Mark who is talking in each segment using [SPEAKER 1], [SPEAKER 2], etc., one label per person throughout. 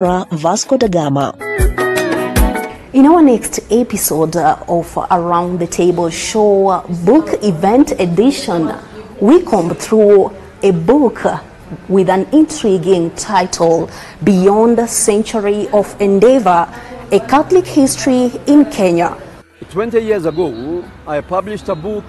[SPEAKER 1] Vasco da Gama.
[SPEAKER 2] In our next episode of Around the Table Show Book Event Edition, we come through a book with an intriguing title Beyond a Century of Endeavor A Catholic History in Kenya.
[SPEAKER 3] 20 years ago, I published a book,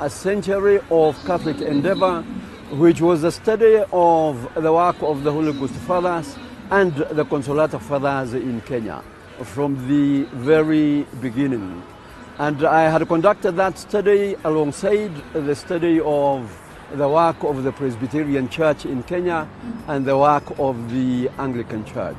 [SPEAKER 3] A Century of Catholic Endeavor, which was a study of the work of the Holy Ghost Fathers and the Consolata Fathers in Kenya from the very beginning. And I had conducted that study alongside the study of the work of the Presbyterian Church in Kenya and the work of the Anglican Church.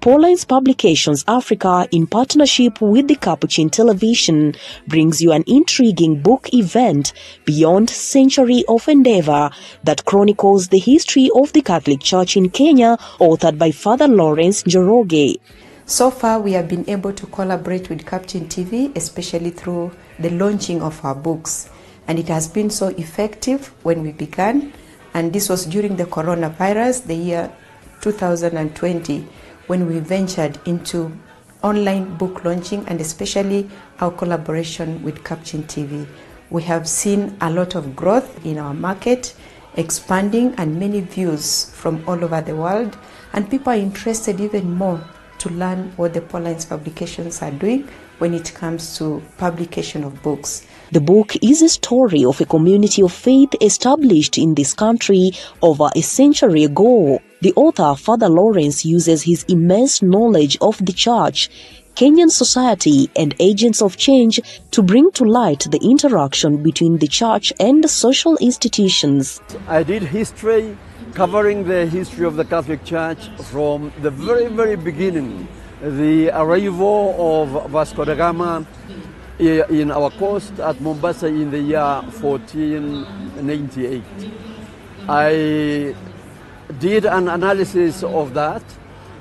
[SPEAKER 1] Paulines Publications Africa, in partnership with the Capuchin Television, brings you an intriguing book event, Beyond Century of Endeavor, that chronicles the history of the Catholic Church in Kenya, authored by Father Lawrence Njoroge.
[SPEAKER 4] So far, we have been able to collaborate with Capuchin TV, especially through the launching of our books. And it has been so effective when we began. And this was during the coronavirus, the year 2020, when we ventured into online book launching and especially our collaboration with Capuchin TV. We have seen a lot of growth in our market, expanding, and many views from all over the world. And people are interested even more to learn what the Paulines publications are doing when it comes to publication of books.
[SPEAKER 1] The book is a story of a community of faith established in this country over a century ago. The author, Father Lawrence, uses his immense knowledge of the church, Kenyan society, and agents of change to bring to light the interaction between the church and the social institutions.
[SPEAKER 3] I did history covering the history of the Catholic Church from the very, very beginning, the arrival of Vasco da Gama in our coast at Mombasa in the year 1498. I did an analysis of that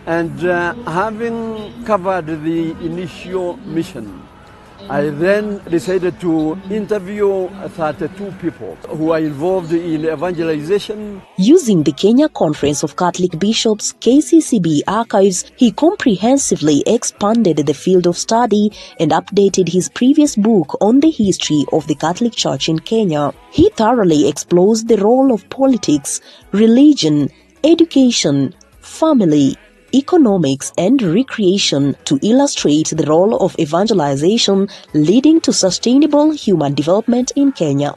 [SPEAKER 3] and uh, having covered the initial mission, I then decided to interview 32 people who are involved in evangelization.
[SPEAKER 1] Using the Kenya Conference of Catholic Bishops KCCB archives, he comprehensively expanded the field of study and updated his previous book on the history of the Catholic Church in Kenya. He thoroughly explores the role of politics, religion, education, family, economics and recreation to illustrate the role of evangelization leading to sustainable human development in Kenya.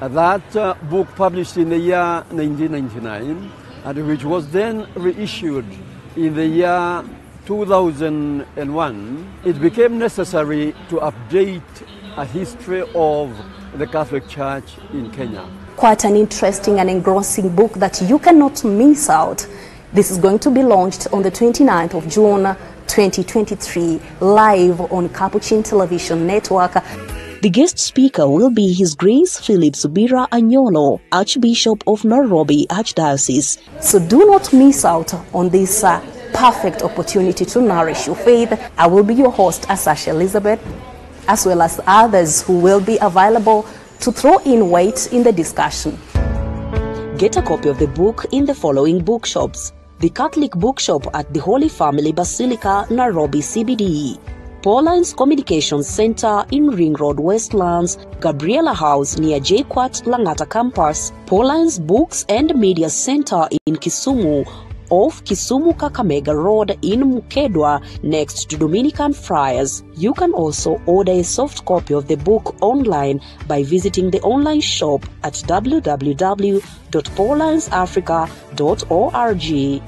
[SPEAKER 3] That uh, book published in the year 1999 and which was then reissued in the year 2001, it became necessary to update a history of the Catholic Church in Kenya.
[SPEAKER 2] Quite an interesting and engrossing book that you cannot miss out. This is going to be launched on the 29th of June 2023 live on Capuchin Television Network.
[SPEAKER 1] The guest speaker will be His Grace Philip Subira Anyolo, Archbishop of Nairobi Archdiocese.
[SPEAKER 2] So do not miss out on this uh, perfect opportunity to nourish your faith. I will be your host, Asasha Elizabeth, as well as others who will be available to throw in weight in the discussion.
[SPEAKER 1] Get a copy of the book in the following bookshops. The Catholic Bookshop at the Holy Family Basilica, Nairobi CBD. Pauline's Communications Center in Ring Road Westlands, Gabriela House near JQuat Langata Campus, Pauline's Books and Media Center in Kisumu, off Kisumu Kakamega Road in Mukedwa next to Dominican Friars. You can also order a soft copy of the book online by visiting the online shop at www.paulinesafrica.org.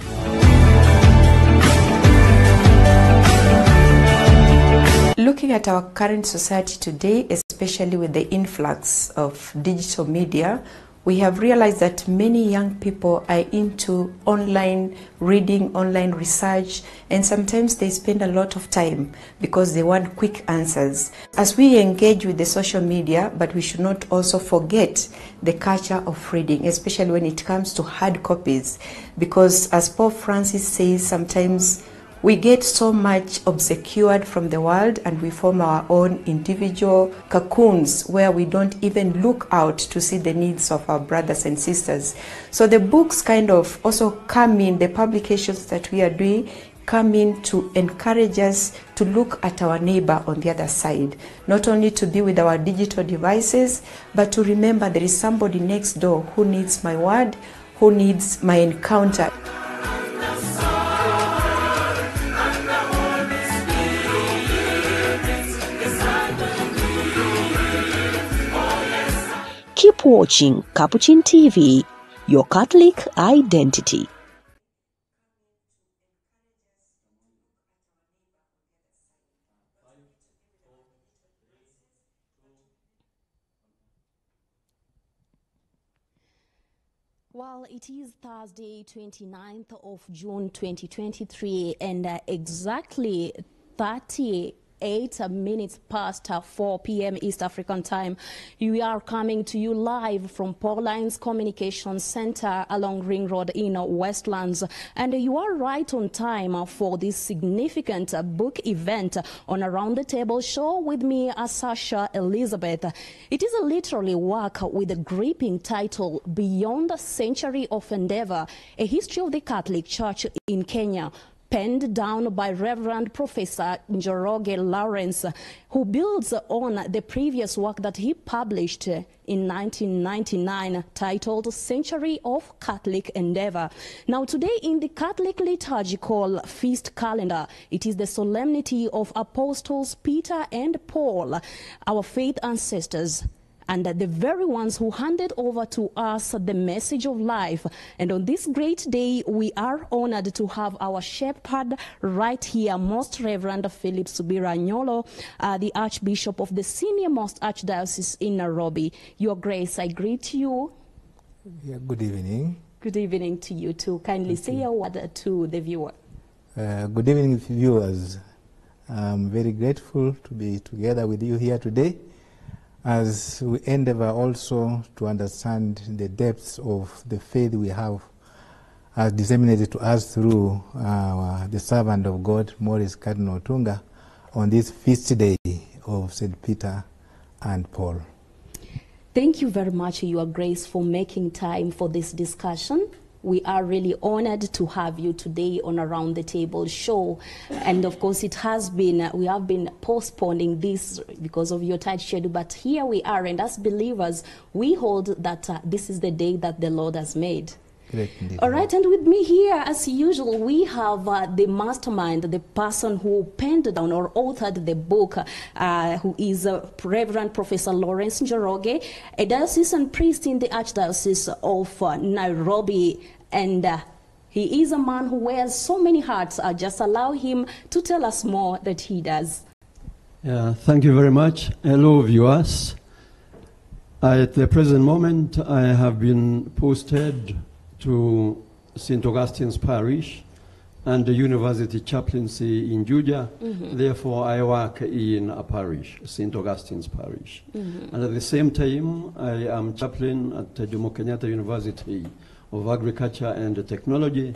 [SPEAKER 4] Looking at our current society today, especially with the influx of digital media, we have realized that many young people are into online reading, online research, and sometimes they spend a lot of time because they want quick answers. As we engage with the social media, but we should not also forget the culture of reading, especially when it comes to hard copies, because as Pope Francis says, sometimes we get so much obscured from the world and we form our own individual cocoons where we don't even look out to see the needs of our brothers and sisters. So the books kind of also come in, the publications that we are doing come in to encourage us to look at our neighbor on the other side. Not only to be with our digital devices, but to remember there is somebody next door who needs my word, who needs my encounter.
[SPEAKER 2] Keep watching Capuchin TV, your Catholic identity. Well, it is Thursday, 29th of June 2023, and uh, exactly 30 eight minutes past uh, 4 p.m. East African time. We are coming to you live from Paulines Communication Center along Ring Road in Westlands. And you are right on time uh, for this significant uh, book event on Around the Table show with me, Sasha Elizabeth. It is a literally work with a gripping title, Beyond a Century of Endeavor, a history of the Catholic Church in Kenya penned down by Reverend Professor Njoroge Lawrence, who builds on the previous work that he published in 1999 titled Century of Catholic Endeavor. Now, today in the Catholic liturgical feast calendar, it is the solemnity of Apostles Peter and Paul, our faith ancestors and the very ones who handed over to us the message of life. And on this great day, we are honored to have our shepherd right here, Most Reverend Philip Subira Anyolo, uh, the Archbishop of the senior most Archdiocese in Nairobi. Your Grace, I greet you.
[SPEAKER 5] Yeah, good evening.
[SPEAKER 2] Good evening to you too. Kindly
[SPEAKER 5] Thank
[SPEAKER 2] say
[SPEAKER 5] you.
[SPEAKER 2] a word to the viewer.
[SPEAKER 5] Uh, good evening, viewers. I'm very grateful to be together with you here today as we endeavor also to understand the depths of the faith we have as disseminated to us through uh, the servant of God, Maurice Cardinal Otunga, on this feast day of St. Peter and Paul.
[SPEAKER 2] Thank you very much, Your Grace, for making time for this discussion. We are really honored to have you today on Around the Table show. And of course, it has been, we have been postponing this because of your tight schedule, but here we are. And as believers, we hold that uh, this is the day that the Lord has made.
[SPEAKER 5] Great indeed.
[SPEAKER 2] All right, and with me here, as usual, we have uh, the mastermind, the person who penned down or authored the book, uh, who is uh, Reverend Professor Lawrence Njoroge, a diocesan priest in the Archdiocese of uh, Nairobi. And uh, he is a man who wears so many hats. Uh, just allow him to tell us more that he does.
[SPEAKER 3] Yeah, thank you very much. Hello, viewers. At the present moment, I have been posted to St. Augustine's Parish and the University Chaplaincy in Juja. Therefore, I work in a parish, St. Augustine's Parish. And at the same time, I am chaplain at the Jomo Kenyatta University of Agriculture and Technology.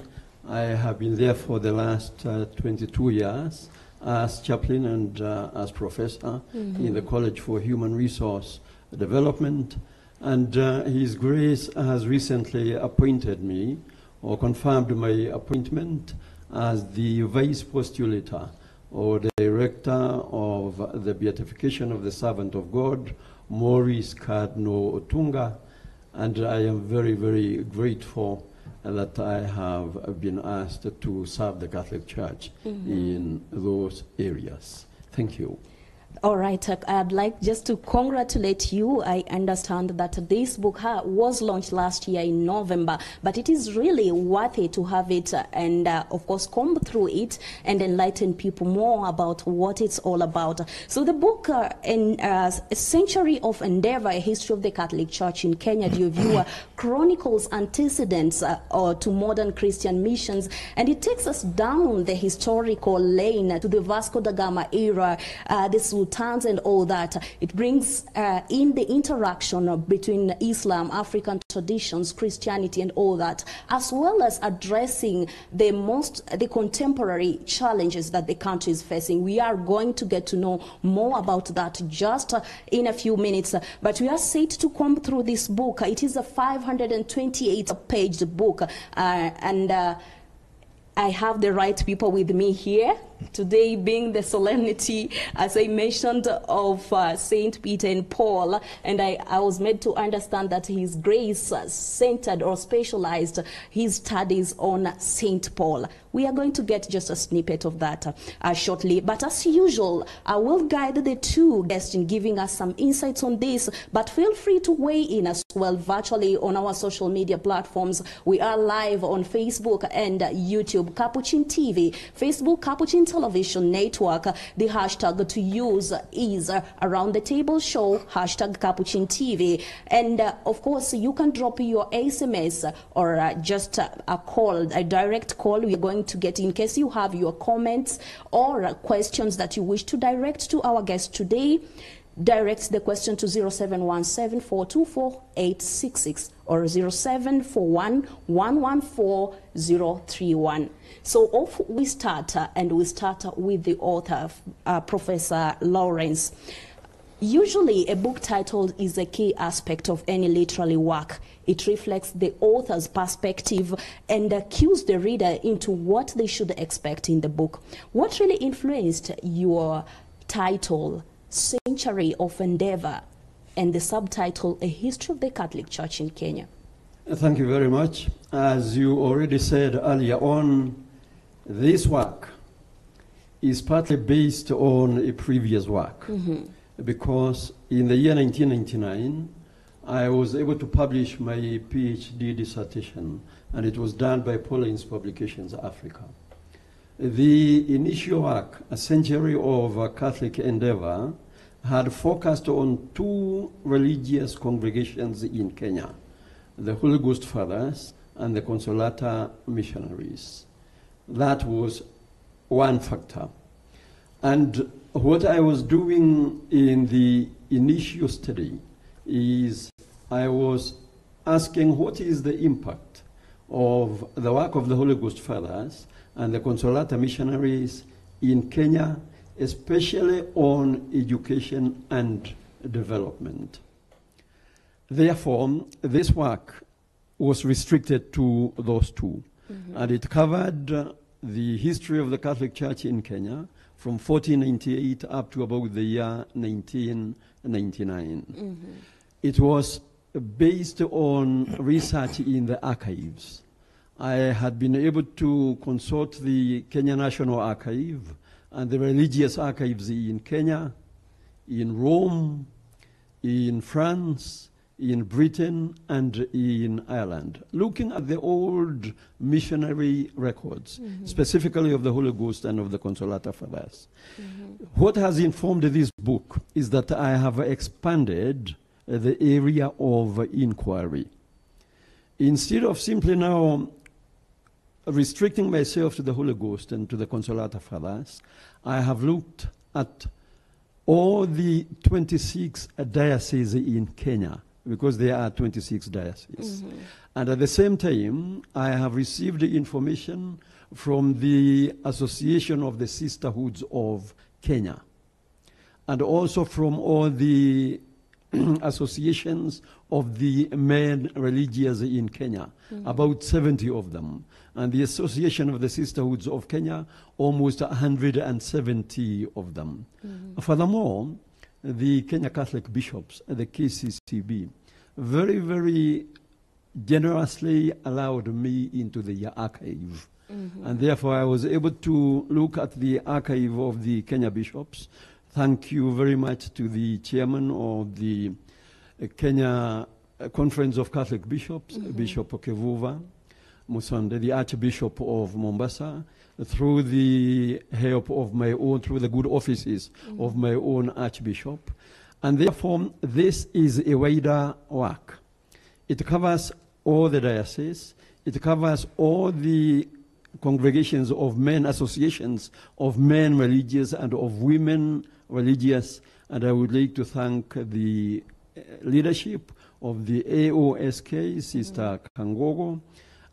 [SPEAKER 3] I have been there for the last uh, 22 years as chaplain and uh, as professor in the College for Human Resource Development. And uh, His Grace has recently appointed me or confirmed my appointment as the vice postulator or the director of the beatification of the servant of God, Maurice Cardinal Otunga. And I am very, very grateful that I have been asked to serve the Catholic Church in those areas. Thank you.
[SPEAKER 2] All right, uh, I'd like just to congratulate you. I understand that this book ha- was launched last year in November, but it is really worthy to have it uh, and, uh, of course, comb through it and enlighten people more about what it's all about. So, the book, uh, in, uh, A Century of Endeavor, A History of the Catholic Church in Kenya, dear viewer, chronicles antecedents uh, uh, to modern Christian missions, and it takes us down the historical lane to the Vasco da Gama era, uh, the sultans and all that. It brings uh, in the interaction between Islam, African traditions, Christianity, and all that, as well as addressing the most the contemporary challenges that the country is facing. We are going to get to know more about that just uh, in a few minutes. But we are set to come through this book. It is a 528 page book, uh, and. Uh, I have the right people with me here. Today being the solemnity, as I mentioned, of uh, Saint Peter and Paul, and I, I was made to understand that His grace centered or specialized his studies on Saint Paul. We are going to get just a snippet of that uh, shortly, but as usual, I will guide the two guests in giving us some insights on this. But feel free to weigh in as well virtually on our social media platforms. We are live on Facebook and YouTube, Capuchin TV, Facebook Capuchin Television Network. The hashtag to use is Around the Table Show, hashtag Capuchin TV. And uh, of course, you can drop your SMS or uh, just uh, a call, a direct call. We are going to get in case you have your comments or uh, questions that you wish to direct to our guest today direct the question to 0717-424-866 or 0741-114-031. So off we start, uh, and we start with the author, uh, Professor Lawrence. Usually, a book title is a key aspect of any literary work. It reflects the author's perspective and cues the reader into what they should expect in the book. What really influenced your title, Century of Endeavor, and the subtitle, A History of the Catholic Church in Kenya?
[SPEAKER 3] Thank you very much. As you already said earlier on, this work is partly based on a previous work. Mm-hmm. Because in the year 1999, I was able to publish my PhD dissertation, and it was done by Paulines Publications Africa. The initial work, A Century of Catholic Endeavor, had focused on two religious congregations in Kenya the Holy Ghost Fathers and the Consolata missionaries. That was one factor. And what I was doing in the initial study is I was asking what is the impact of the work of the Holy Ghost Fathers and the Consolata missionaries in Kenya, especially on education and development. Therefore, this work was restricted to those 2 and it covered uh, the history of the Catholic Church in Kenya from 1498 up to about the year 1999. It was based on research in the archives. I had been able to consult the Kenya National Archive and the religious archives in Kenya, in Rome, in France, in Britain, and in Ireland, looking at the old missionary records, specifically of the Holy Ghost and of the Consolata Fathers. What has informed this book is that I have expanded uh, the area of inquiry. Instead of simply now restricting myself to the Holy Ghost and to the Consolata Fathers, I have looked at all the 26 dioceses in Kenya, because there are 26 dioceses. Mm-hmm. And at the same time, I have received the information from the Association of the Sisterhoods of Kenya, and also from all the associations of the men religious in Kenya, mm. about 70 of them. And the Association of the Sisterhoods of Kenya, almost 170 of them. Mm-hmm. Furthermore, the Kenya Catholic bishops, the KCCB, very, very generously allowed me into the archive. Mm-hmm. And therefore, I was able to look at the archive of the Kenya bishops. Thank you very much to the chairman of the uh, Kenya uh, Conference of Catholic Bishops, Bishop Kivuva Musonde, the Archbishop of Mombasa, through the help of my own, through the good offices of my own Archbishop. And therefore, this is a wider work. It covers all the dioceses. It covers all the congregations of men, associations of men religious and of women religious. And I would like to thank the uh, leadership of the AOSK, Sister Kangogo,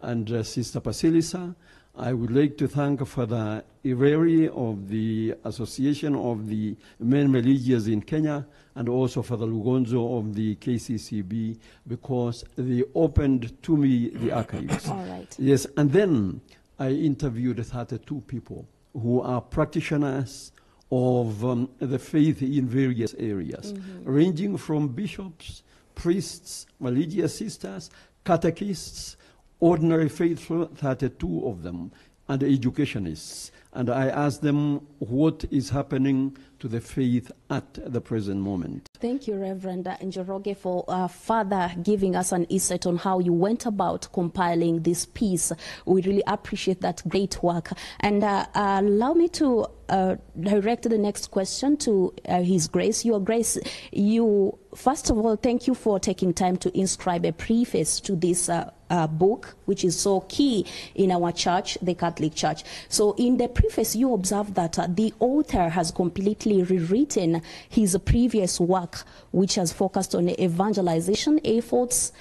[SPEAKER 3] and uh, Sister Basilisa. I would like to thank Father Ireri of the Association of the Men Religious in Kenya and also Father Lugonzo of the KCCB because they opened to me the archives.
[SPEAKER 2] All right.
[SPEAKER 3] Yes, and then I interviewed 32 people who are practitioners of um, the faith in various areas, ranging from bishops, priests, religious sisters, catechists, ordinary faithful, 32 of them, and educationists. And I asked them what is happening to the faith at the present moment.
[SPEAKER 2] Thank you, Reverend Njoroge, for uh, further giving us an insight on how you went about compiling this piece. We really appreciate that great work. And uh, uh, allow me to uh, direct the next question to uh, His Grace. Your Grace, you, first of all, thank you for taking time to inscribe a preface to this uh, uh, book, which is so key in our church, the Catholic Church. So, in the preface, you observe that uh, the author has completely rewritten his previous work, which has focused on evangelization efforts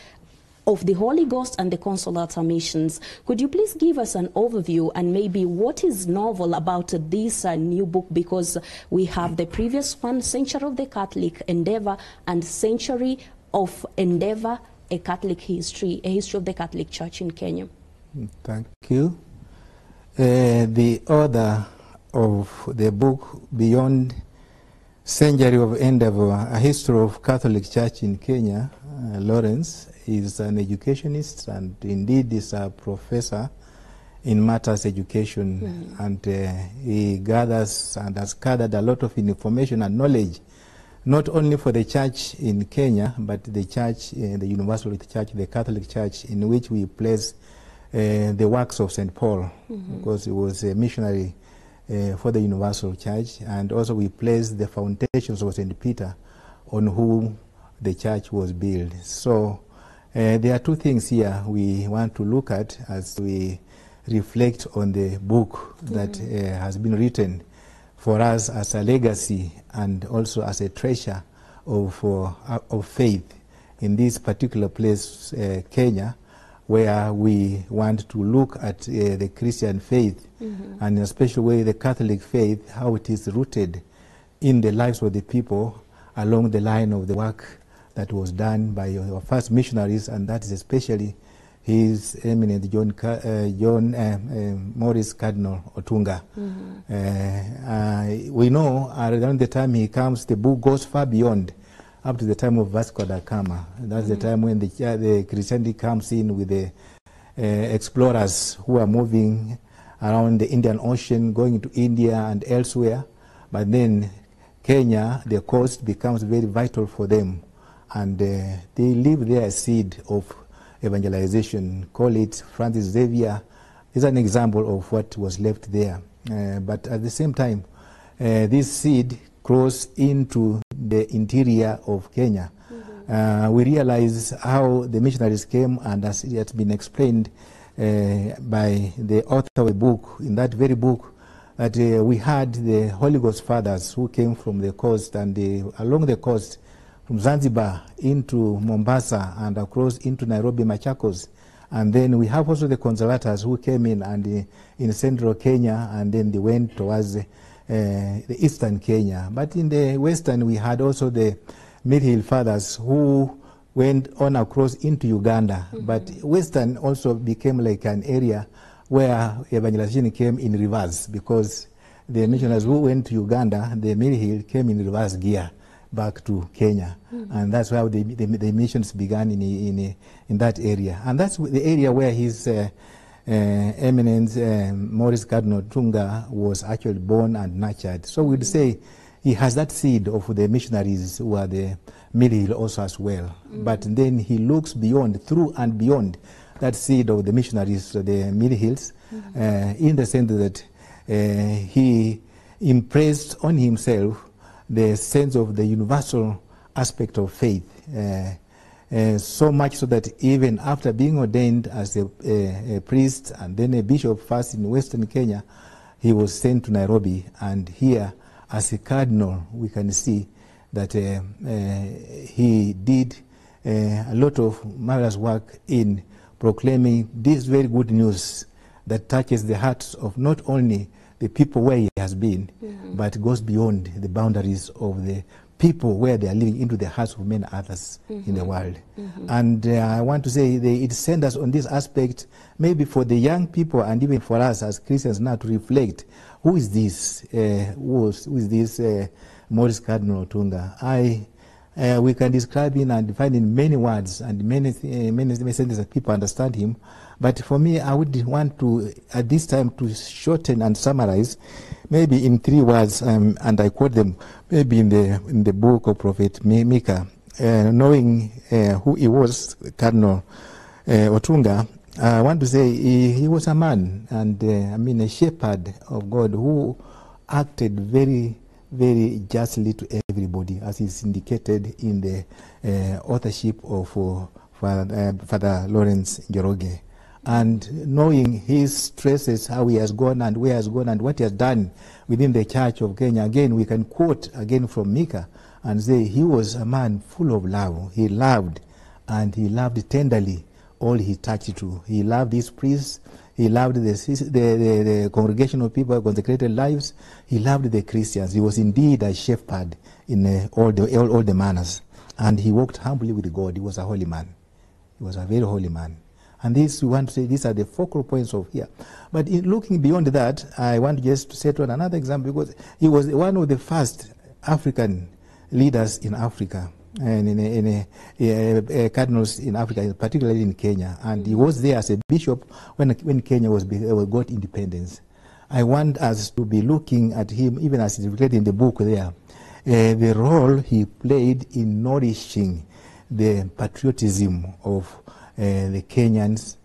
[SPEAKER 2] of the Holy Ghost and the Consolata missions. Could you please give us an overview and maybe what is novel about this uh, new book? Because we have the previous one, Century of the Catholic Endeavor, and Century of Endeavor, a Catholic history, a history of the Catholic Church in Kenya.
[SPEAKER 5] Thank you. Uh, the author of the book Beyond Century of Endeavor, A History of Catholic Church in Kenya, uh, Lawrence, is an educationist and indeed is a professor in matters education and uh, he gathers and has gathered a lot of information and knowledge not only for the church in Kenya but the church, uh, the Universal Church, the Catholic Church in which we place uh, the works of St. Paul because he was a missionary uh, for the Universal Church and also we place the foundations of St. Peter on whom the church was built. So uh, there are two things here we want to look at as we reflect on the book that uh, has been written for us as a legacy and also as a treasure of, uh, of faith in this particular place, uh, Kenya, where we want to look at uh, the Christian faith and in a special way the Catholic faith, how it is rooted in the lives of the people along the line of the work that was done by our first missionaries, and that is especially His Eminent John, uh, John uh, uh, Morris Cardinal Otunga. Uh, uh, we know around the time he comes, the book goes far beyond up to the time of Vasco da Gama. That's the time when the, ch- the Christianity comes in with the uh, explorers who are moving around the Indian Ocean, going to India and elsewhere. But then Kenya, the coast becomes very vital for them. And uh, they leave their seed of evangelization. Call it Francis Xavier is an example of what was left there. Uh, but at the same time, uh, this seed grows into the interior of Kenya. Uh, we realize how the missionaries came, and as it has been explained uh, by the author of the book, in that very book, that uh, we had the Holy Ghost fathers who came from the coast and along the coast from Zanzibar into Mombasa and across into Nairobi, Machakos. And then we have also the Consolatas who came in and uh, in central Kenya and then they went towards uh, the eastern Kenya. But in the western, we had also the Mill Hill Fathers who went on across into Uganda. But western also became like an area where evangelization came in reverse because the missionaries who went to Uganda, the Mill Hill came in reverse gear back to Kenya. And that's how the, the, the missions began in, in, in that area. And that's the area where his uh, uh, eminence um, Morris Cardinal Otunga was actually born and nurtured. So we'd say he has that seed of the missionaries who are the Mill Hill also as well. But then he looks beyond, through and beyond that seed of the missionaries, uh, the Mill Hills, uh, in the sense that uh, he impressed on himself the sense of the universal aspect of faith. Uh, uh, so much so that even after being ordained as a, a, a priest and then a bishop first in Western Kenya, he was sent to Nairobi. And here, as a cardinal, we can see that uh, uh, he did uh, a lot of marvelous work in proclaiming this very good news that touches the hearts of not only the people where he has been, but goes beyond the boundaries of the people where they are living into the hearts of many others in the world. And uh, I want to say they, it sends us on this aspect, maybe for the young people and even for us as Christians now to reflect, who is this? Uh, who, is, who is this uh, Morris Cardinal Otunga? I, uh, we can describe him and define in many words and many, uh, many sentences that people understand him. But for me, I would want to, at this time, to shorten and summarize, maybe in three words, um, and I quote them, maybe in the in the book of Prophet Mi- Micah, uh, knowing uh, who he was, Cardinal uh, Otunga. I want to say he, he was a man, and uh, I mean a shepherd of God who acted very, very justly to everybody, as is indicated in the uh, authorship of uh, Father, uh, Father Lawrence Njoroge and knowing his traces, how he has gone and where he has gone and what he has done within the Church of Kenya. Again, we can quote again from Micah and say he was a man full of love. He loved and he loved tenderly all he touched to. He loved his priests. He loved the, the, the, the congregation of people, consecrated lives. He loved the Christians. He was indeed a shepherd in uh, all, the, all, all the manners. And he walked humbly with God. He was a holy man. He was a very holy man. And this, we want to say, these are the focal points of here. But in looking beyond that, I want just to set on another example because he was one of the first African leaders in Africa and in, in cardinals in Africa, particularly in Kenya. And he was there as a bishop when, when Kenya was uh, got independence. I want us to be looking at him, even as it's written in the book there, uh, the role he played in nourishing the patriotism of the Kenyans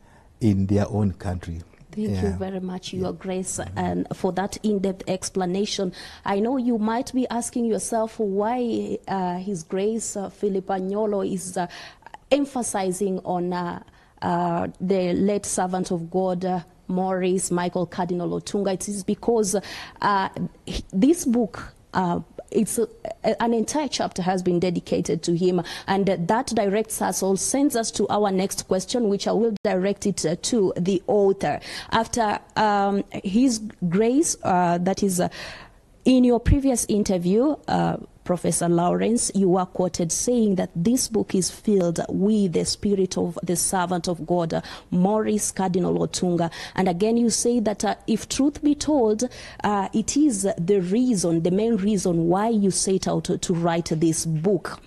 [SPEAKER 5] in their own country.
[SPEAKER 2] Thank you very much, Your Grace, and for that in-depth explanation. I know you might be asking yourself why uh, His Grace uh, Philip Anyolo is uh, emphasizing on uh, uh, the late servant of God. Uh, Morris Michael Cardinal Otunga. It is because uh, this book uh, it's a, a- an entire chapter has been dedicated to him, and uh, that directs us or sends us to our next question, which I will direct it uh, to the author. After um, His Grace, uh, that is. Uh, in your previous interview, uh, Professor Lawrence, you were quoted saying that this book is filled with the spirit of the servant of God, uh, Morris Cardinal Otunga. And again, you say that uh, if truth be told, uh, it is the reason, the main reason why you set out to, write this book.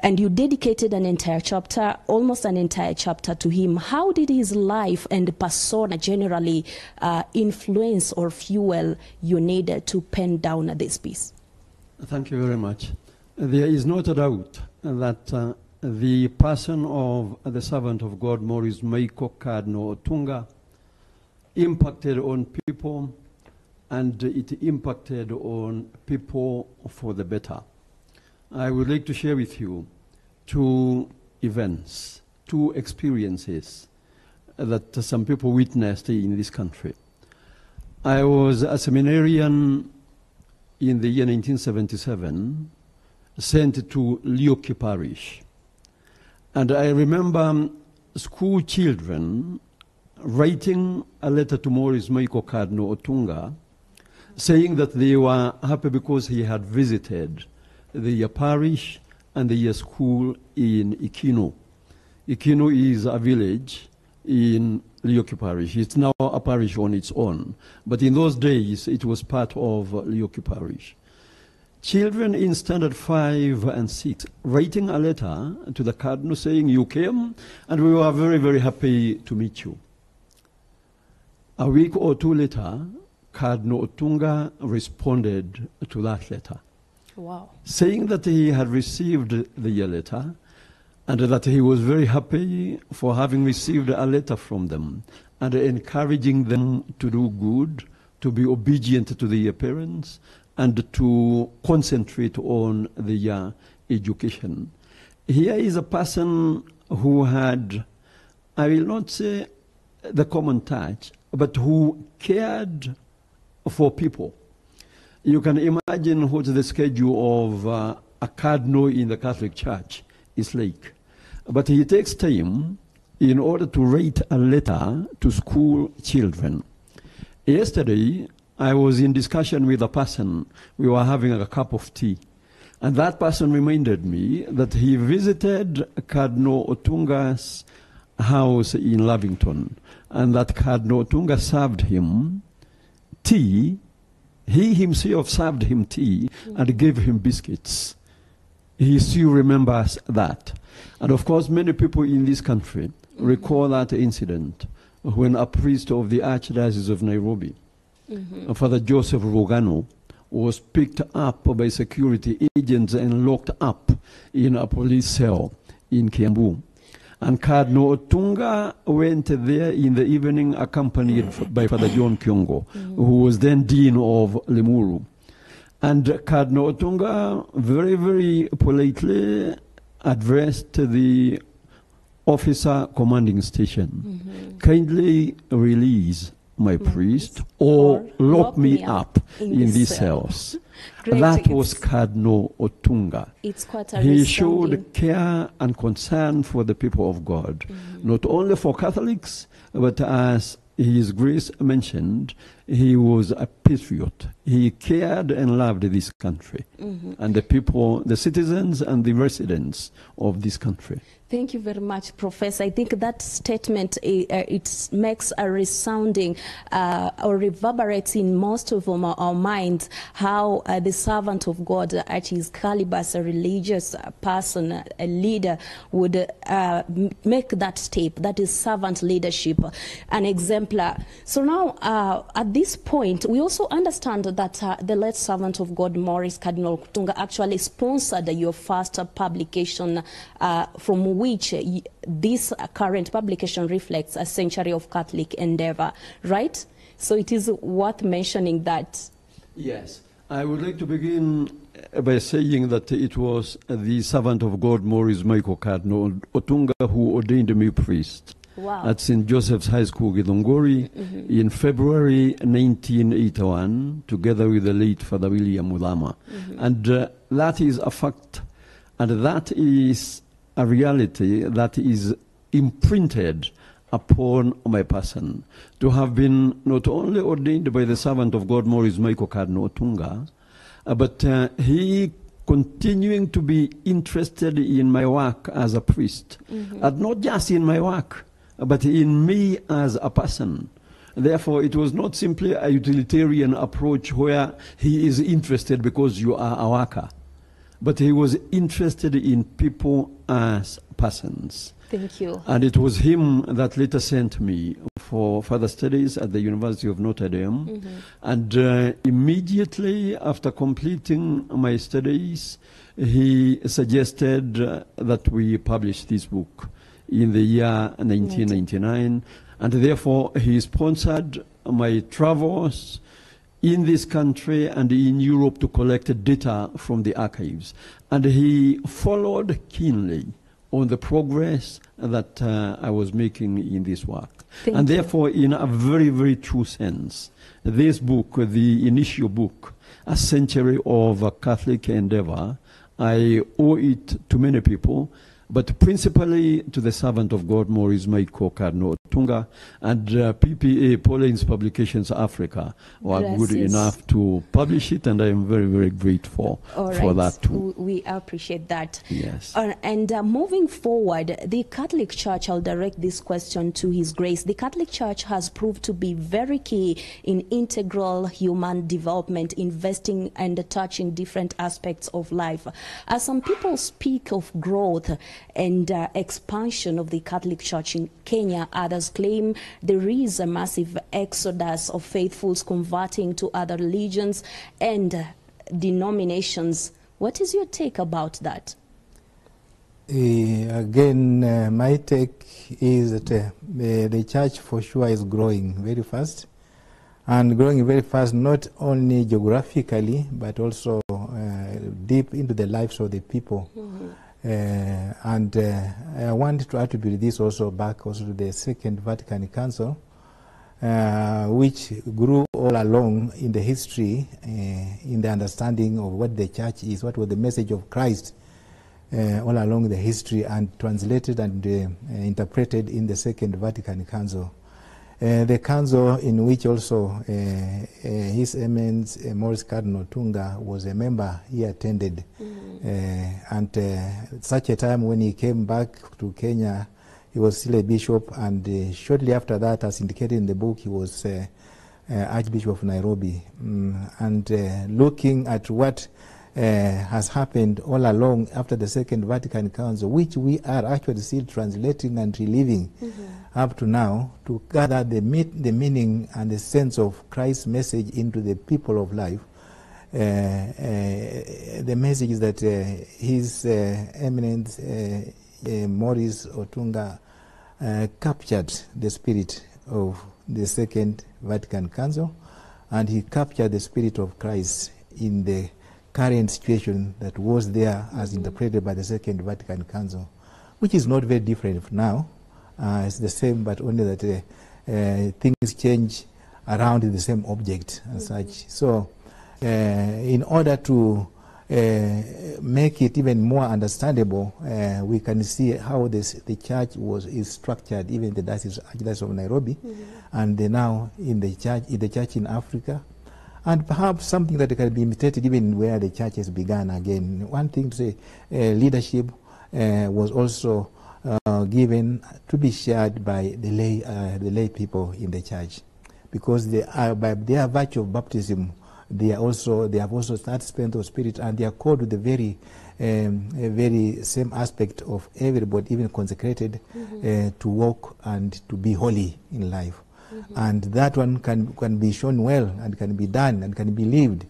[SPEAKER 2] And you dedicated an entire chapter, almost an entire chapter to him. How did his life and persona generally uh, influence or fuel you needed to pen down this piece?
[SPEAKER 3] Thank you very much. There is not a doubt that uh, the person of the servant of God, Maurice Michael Cardinal Otunga, impacted on people and it impacted on people for the better. I would like to share with you two events, two experiences that some people witnessed in this country. I was a seminarian in the year 1977 sent to Lioki Parish. And I remember um, school children writing a letter to Maurice Michael Cardinal Otunga saying that they were happy because he had visited the parish and the school in Ikinu. Ikinu is a village in Lioki Parish. It's now a parish on its own. But in those days, it was part of Lioki Parish. Children in standard five and six writing a letter to the cardinal saying, You came, and we were very, very happy to meet you. A week or two later, Cardinal Otunga responded to that letter
[SPEAKER 2] Wow.
[SPEAKER 3] saying that he had received the letter and that he was very happy for having received a letter from them and encouraging them to do good, to be obedient to their parents, and to concentrate on their education. Here is a person who had, I will not say the common touch, but who cared for people. You can imagine what the schedule of uh, a cardinal in the Catholic Church is like. But he takes time in order to write a letter to school children. Yesterday, I was in discussion with a person. We were having a cup of tea. And that person reminded me that he visited Cardinal Otunga's house in Lavington, and that Cardinal Otunga served him tea. He himself served him tea and gave him biscuits. He still remembers that. And of course, many people in this country mm-hmm. recall that incident when a priest of the Archdiocese of Nairobi, mm-hmm. Father Joseph Rogano, was picked up by security agents and locked up in a police cell in Kiambu. And Cardinal Otunga went there in the evening accompanied by Father John Kyongo, mm-hmm. who was then Dean of Limuru. And Cardinal Otunga very, very politely addressed the officer commanding station. Mm-hmm. Kindly release my mm-hmm. priest or, lock, me up in, these cells. That was Cardinal Otunga.
[SPEAKER 2] It's quite a
[SPEAKER 3] He showed care and concern for the people of God, mm-hmm. not only for Catholics, but as His Grace mentioned, he was a patriot. He cared and loved this country and the people, the citizens, and the residents of this country.
[SPEAKER 2] Thank you very much, Professor. I think that statement eh, uh, it makes a resounding uh, or reverberates in most of our, our minds how uh, the servant of God, at his caliber as a religious uh, person, a leader, would uh, make that step. That is servant leadership, an exemplar. So now, uh, at this point, we also understand that uh, the late servant of God, Maurice Cardinal Otunga, actually sponsored your first publication, uh, from which uh, this current publication reflects a century of Catholic endeavor, right? So it is worth mentioning that.
[SPEAKER 3] Yes. I would like to begin uh, by saying that it was the servant of God, Maurice Michael Cardinal Otunga, who ordained me priest.
[SPEAKER 2] Wow.
[SPEAKER 3] At St. Joseph's High School, Githunguri, in February 1981, together with the late Father William Mulama. And uh, that is a fact, and that is a reality that is imprinted upon my person. To have been not only ordained by the servant of God, Maurice Michael Cardinal Otunga, uh, but uh, he continuing to be interested in my work as a priest, and not just in my work, but in me as a person. Therefore, it was not simply a utilitarian approach where he is interested because you are a worker, but he was interested in people as persons.
[SPEAKER 2] Thank you.
[SPEAKER 3] And it was him that later sent me for further studies at the University of Notre Dame. And uh, immediately after completing my studies, he suggested uh, that we publish this book in the year 1999. And therefore, he sponsored my travels in this country and in Europe to collect data from the archives. And he followed keenly on the progress that uh, I was making in this work.
[SPEAKER 2] Thank
[SPEAKER 3] and
[SPEAKER 2] you.
[SPEAKER 3] therefore, in a very, very true sense, this book, the initial book, A Century of Catholic Endeavor, I owe it to many people, but principally to the servant of God, more Maurice Michael Cardinal Otunga, and uh, PPA, Paulines Publications Africa, were good enough to publish it, and I am very, very grateful
[SPEAKER 2] All
[SPEAKER 3] for
[SPEAKER 2] right.
[SPEAKER 3] that too.
[SPEAKER 2] We we appreciate that.
[SPEAKER 3] Yes.
[SPEAKER 2] Uh, and uh, moving forward, the Catholic Church, I'll direct this question to His Grace. The Catholic Church has proved to be very key in integral human development, investing and touching different aspects of life. As some people speak of growth and uh, expansion of the Catholic Church in Kenya, others claim there is a massive exodus of faithfuls converting to other religions and uh, denominations. What is your take about that?
[SPEAKER 5] Eh, again, uh, my take is that uh, the, the church for sure is growing very fast, and growing very fast not only geographically but also uh, deep into the lives of the people. Uh, and uh, I want to attribute this also back also to the Second Vatican Council, uh, which grew all along in the history, uh, in the understanding of what the church is, what was the message of Christ uh, all along the history and translated and uh, uh, interpreted in the Second Vatican Council. Uh, the council in which also uh, uh, His Eminence uh, Morris Cardinal Tunga was a member, he attended. Mm. Uh, and uh, such a time when he came back to Kenya, he was still a bishop, and uh, shortly after that, as indicated in the book, he was uh, uh, Archbishop of Nairobi. Mm, and uh, looking at what has happened all along after the Second Vatican Council, which we are actually still translating and reliving up to now, to gather the, meat, the meaning and the sense of Christ's message into the people of life. Uh, uh, the message is that uh, His uh, Eminence uh, uh, Maurice Otunga uh, captured the spirit of the Second Vatican Council and he captured the spirit of Christ in the current situation that was there as interpreted by the Second Vatican Council, which is not very different now. Uh, it's the same, but only that uh, uh, things change around the same object and such. So, uh, in order to uh, make it even more understandable, uh, we can see how this, the church was is structured, even the diocese, Archdiocese of Nairobi, and uh, now in the church, in the church in Africa, and perhaps something that can be imitated even where the churches began again. One thing to say, uh, leadership uh, was also uh, given to be shared by the lay, uh, the lay people in the church, because they are by their virtue of baptism, they are also they have also that strength of spirit, and they are called to the very, um, very same aspect of everybody, even consecrated, uh, to walk and to be holy in life and that one can, can be shown well and can be done and can be lived,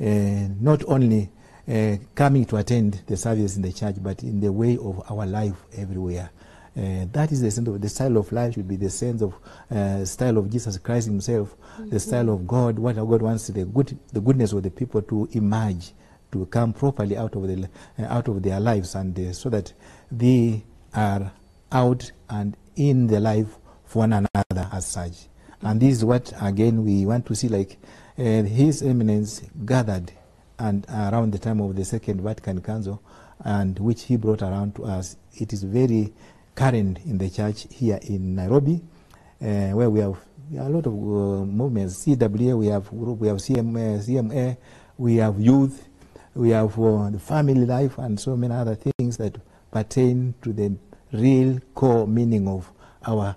[SPEAKER 5] uh, not only uh, coming to attend the service in the church, but in the way of our life everywhere. Uh, that is the sense of the style of life should be the sense of uh, style of Jesus Christ Himself, the style of God, what God wants the good, the goodness of the people to emerge, to come properly out of the uh, out of their lives, and uh, so that they are out and in the life one another as such. And this is what, again, we want to see like uh, His Eminence gathered and around the time of the Second Vatican Council, and which he brought around to us. It is very current in the church here in Nairobi, uh, where we have a lot of uh, movements. CWA, we have group, we have CMA, CMA, we have youth, we have uh, the family life, and so many other things that pertain to the real core meaning of our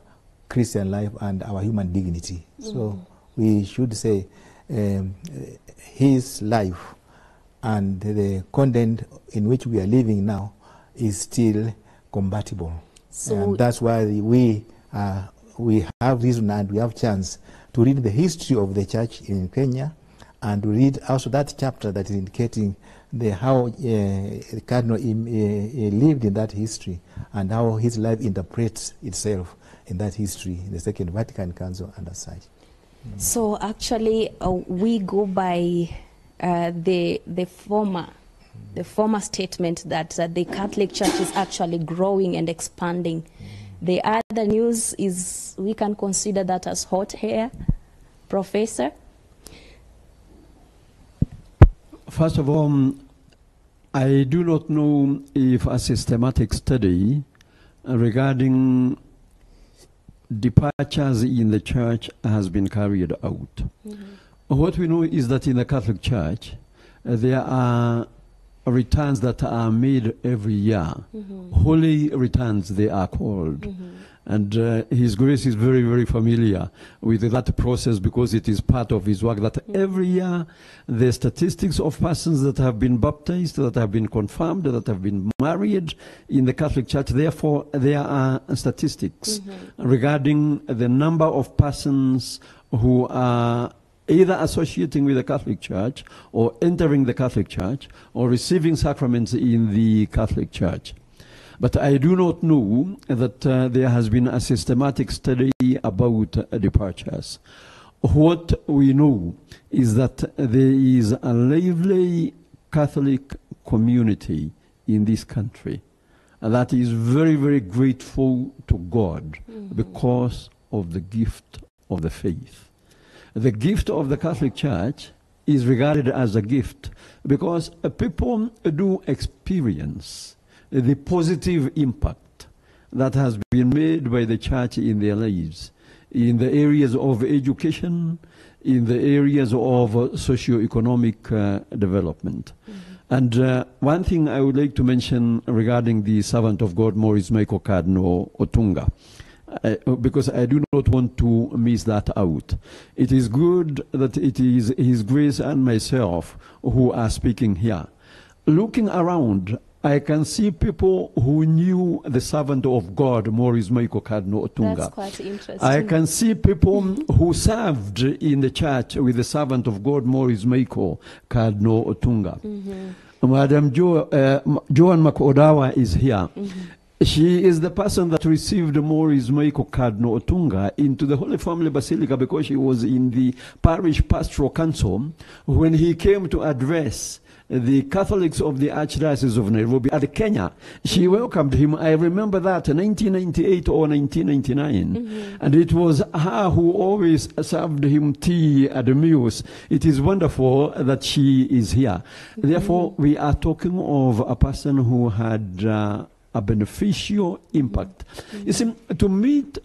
[SPEAKER 5] Christian life and our human dignity. So we should say um, his life and the content in which we are living now is still compatible.
[SPEAKER 2] So-
[SPEAKER 5] and that's why we uh, we have reason and we have chance to read the history of the church in Kenya and to read also that chapter that is indicating the how uh, Cardinal uh, uh, lived in that history and how his life interprets itself in that history in the Second Vatican Council and as such.
[SPEAKER 2] So actually, uh, we go by uh, the the former the former statement that uh, the Catholic Church is actually growing and expanding. The other news is we can consider that as hot air, Professor.
[SPEAKER 3] First of all, I do not know if a systematic study regarding departures in the church has been carried out. Mm-hmm. What we know is that in the Catholic Church, uh, there are returns that are made every year. Mm-hmm. Holy returns, they are called. Mm-hmm. And uh, His Grace is very, very familiar with that process because it is part of His work that every year the statistics of persons that have been baptized, that have been confirmed, that have been married in the Catholic Church, therefore there are statistics regarding the number of persons who are either associating with the Catholic Church or entering the Catholic Church or receiving sacraments in the Catholic Church. But I do not know that uh, there has been a systematic study about departures. What we know is that there is a lively Catholic community in this country that is very, very grateful to God because of the gift of the faith. The gift of the Catholic Church is regarded as a gift because people do experience the positive impact that has been made by the church in their lives. in the areas of education, in the areas of uh, socio-economic uh, development. And uh, one thing I would like to mention regarding the servant of God, Maurice Michael Cardinal Otunga, uh, because I do not want to miss that out. It is good that it is His Grace and myself who are speaking here. Looking around, I can see people who knew the servant of God, Maurice Michael Cardinal Otunga.
[SPEAKER 2] That's quite interesting.
[SPEAKER 3] I can see people who served in the church with the servant of God, Maurice Michael Cardinal Otunga. Madam jo, uh, Joan Makodawa is here. She is the person that received Maurice Michael Cardinal Otunga into the Holy Family Basilica because she was in the parish pastoral council when he came to address the Catholics of the Archdiocese of Nairobi at Kenya. She welcomed him. I remember that in 1998 or 1999. Mm-hmm. And it was her who always served him tea at the meals. It is wonderful that she is here. Mm-hmm. Therefore, we are talking of a person who had uh, a beneficial impact. Mm-hmm. You see, to meet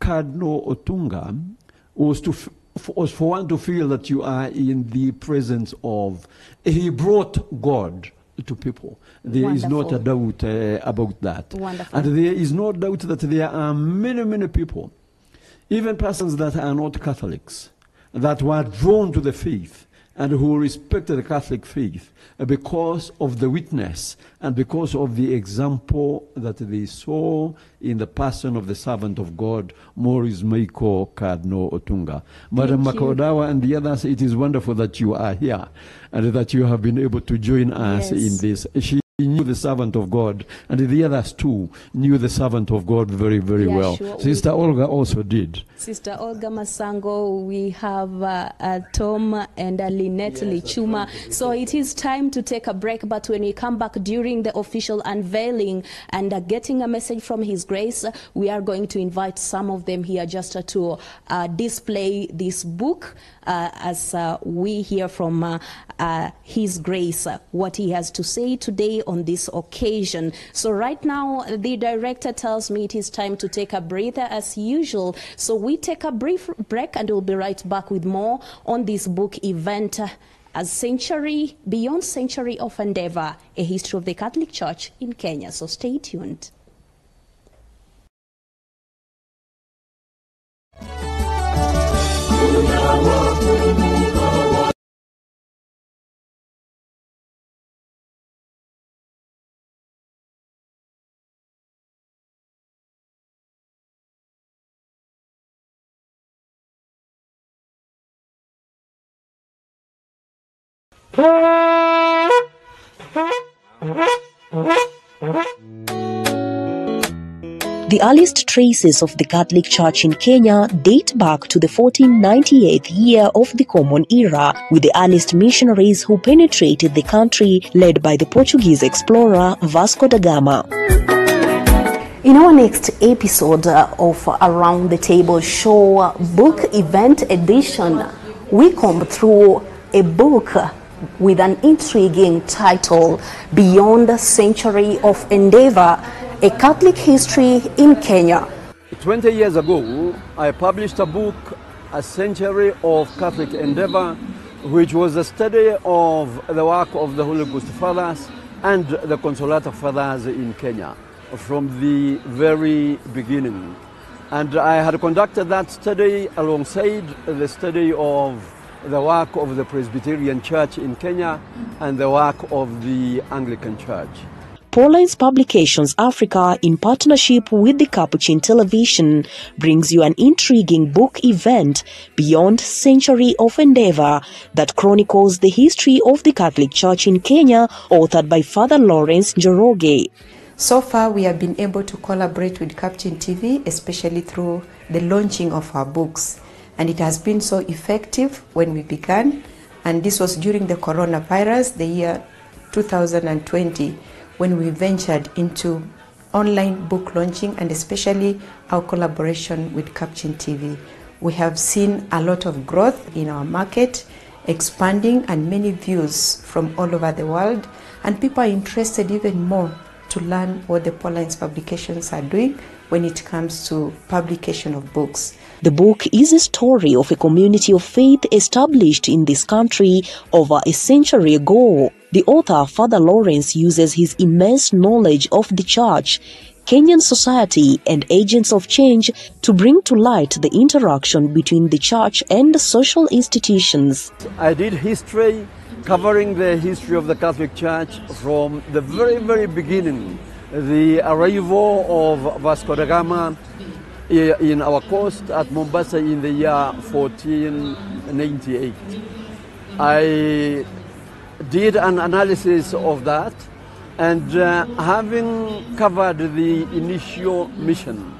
[SPEAKER 3] Cardinal Otunga was to f- f- was for one to feel that you are in the presence of. He brought God to people. There is not a doubt uh, about that.
[SPEAKER 2] Wonderful.
[SPEAKER 3] And there is no doubt that there are many, many people, even persons that are not Catholics, that were drawn to the faith and who respected the Catholic faith uh, because of the witness and because of the example that they saw in the person of the servant of God, Maurice Michael Cardinal Otunga. Madam. Makodawa and the others, it is wonderful that you are here and that you have been able to join us
[SPEAKER 2] Yes.
[SPEAKER 3] in this. She knew the servant of God, and the others too knew the servant of God very, very
[SPEAKER 2] Yeah,
[SPEAKER 3] well.
[SPEAKER 2] sure.
[SPEAKER 3] Sister Olga also did.
[SPEAKER 2] Sister Olga Masango, we have uh, uh, Tom and uh, Lynette Lichuma. So it is time to take a break, but when we come back during the official unveiling and uh, getting a message from His Grace, we are going to invite some of them here just uh, to uh, display this book as uh, we hear from uh, uh, His Grace uh, what He has to say today on this occasion. So right now, the director tells me it is time to take a breather as usual. So we take a brief break and we'll be right back with more on this book event. uh, As century, beyond century of endeavor, a history of the Catholic Church in Kenya. So stay tuned. What?
[SPEAKER 1] The earliest traces of the Catholic Church in Kenya date back to the 1498 year of the Common Era, with the earliest missionaries who penetrated the country led by the Portuguese explorer Vasco da Gama.
[SPEAKER 2] In our next episode of Around the Table Show Book Event Edition, we come through a book with an intriguing title Beyond a Century of Endeavor A Catholic History in Kenya.
[SPEAKER 3] 20 years ago, I published a book, A Century of Catholic Endeavor, which was a study of the work of the Holy Ghost Fathers and the Consolata Fathers in Kenya from the very beginning. And I had conducted that study alongside the study of the work of the Presbyterian Church in Kenya and the work of the Anglican Church.
[SPEAKER 1] Paulines Publications Africa, in partnership with the Capuchin Television, brings you an intriguing book event, Beyond Century of Endeavor, that chronicles the history of the Catholic Church in Kenya, authored by Father Lawrence Njoroge.
[SPEAKER 4] So far, we have been able to collaborate with Capuchin TV, especially through the launching of our books. And it has been so effective when we began. And this was during the coronavirus, the year 2020, when we ventured into online book launching and especially our collaboration with Capuchin TV. We have seen a lot of growth in our market, expanding, and many views from all over the world. And people are interested even more to learn what the Paulines publications are doing when it comes to publication of books.
[SPEAKER 1] The book is a story of a community of faith established in this country over a century ago. The author, Father Lawrence, uses his immense knowledge of the church, Kenyan society, and agents of change to bring to light the interaction between the church and the social institutions.
[SPEAKER 3] I did history covering the history of the Catholic Church from the very, very beginning, the arrival of Vasco da Gama in our coast at Mombasa in the year 1498. I did an analysis of that and uh, having covered the initial mission,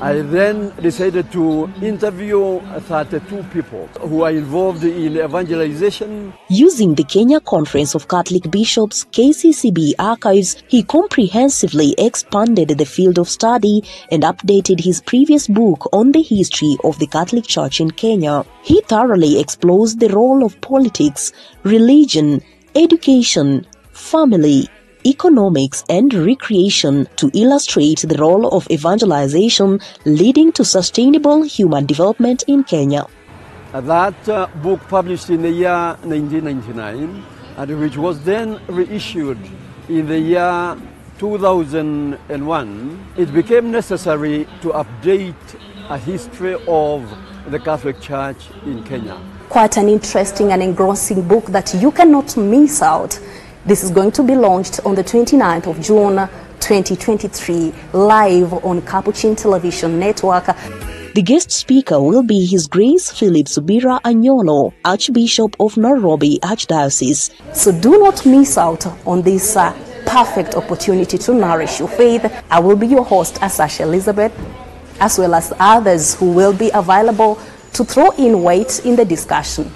[SPEAKER 3] I then decided to interview 32 people who are involved in evangelization
[SPEAKER 1] Using the Kenya Conference of Catholic Bishops KCCB archives, he comprehensively expanded the field of study and updated his previous book on the history of the Catholic Church in Kenya. He thoroughly explores the role of politics, religion, education, family, economics, and recreation to illustrate the role of evangelization leading to sustainable human development in Kenya.
[SPEAKER 3] That uh, book published in the year 1999 and which was then reissued in the year 2001, it became necessary to update a history of the Catholic Church in Kenya.
[SPEAKER 2] Quite an interesting and engrossing book that you cannot miss out. This is going to be launched on the 29th of June 2023 live on Capuchin Television Network.
[SPEAKER 1] The guest speaker will be His Grace Philip Subira Anyolo, Archbishop of Nairobi Archdiocese.
[SPEAKER 2] So do not miss out on this uh, perfect opportunity to nourish your faith. I will be your host, Asasha Elizabeth, as well as others who will be available to throw in weight in the discussion.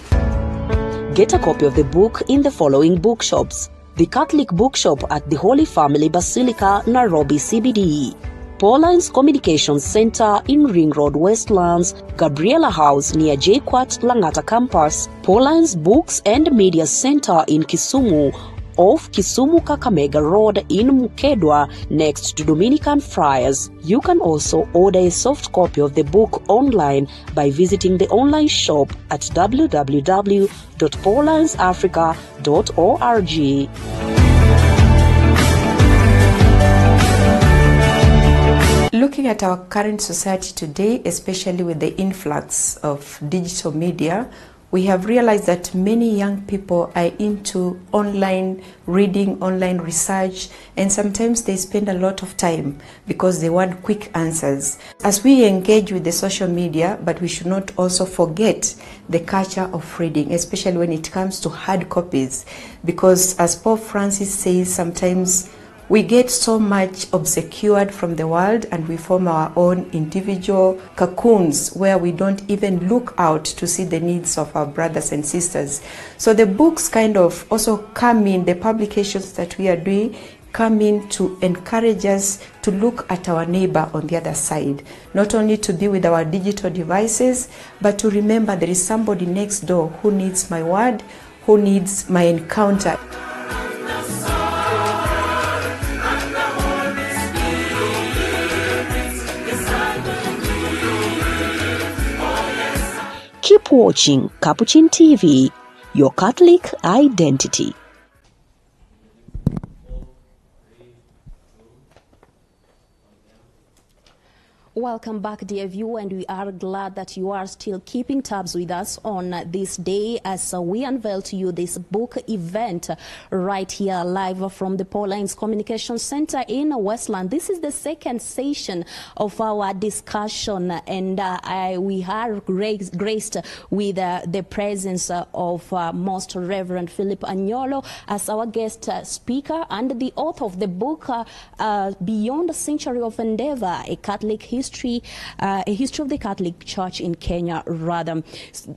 [SPEAKER 1] Get a copy of the book in the following bookshops the Catholic Bookshop at the Holy Family Basilica, Nairobi CBD. Pauline's Communications Center in Ring Road, Westlands, Gabriela House near JQuat Langata Campus, Pauline's Books and Media Center in Kisumu, off Kisumu Kakamega Road in Mukedwa next to Dominican Friars. You can also order a soft copy of the book online by visiting the online shop at www.paulinesafrica.org.
[SPEAKER 4] Looking at our current society today, especially with the influx of digital media, we have realized that many young people are into online reading, online research, and sometimes they spend a lot of time because they want quick answers. As we engage with the social media, but we should not also forget the culture of reading, especially when it comes to hard copies, because as Pope Francis says, sometimes we get so much obscured from the world and we form our own individual cocoons where we don't even look out to see the needs of our brothers and sisters. So the books kind of also come in, the publications that we are doing come in to encourage us to look at our neighbor on the other side. Not only to be with our digital devices, but to remember there is somebody next door who needs my word, who needs my encounter.
[SPEAKER 1] Watching Capuchin TV, your Catholic identity. Welcome back, dear viewer, and we are glad that you are still keeping tabs with us on this day as we unveil to you this book event right here live from the Paulines Communication Center in Westland. This is the second session of our discussion, and uh, I, we are graced, with uh, the presence of uh, Most Reverend Philip Anyolo as our guest speaker and the author of the book uh, Beyond a Century of Endeavor, a Catholic history, uh, a history of the Catholic Church in Kenya, rather.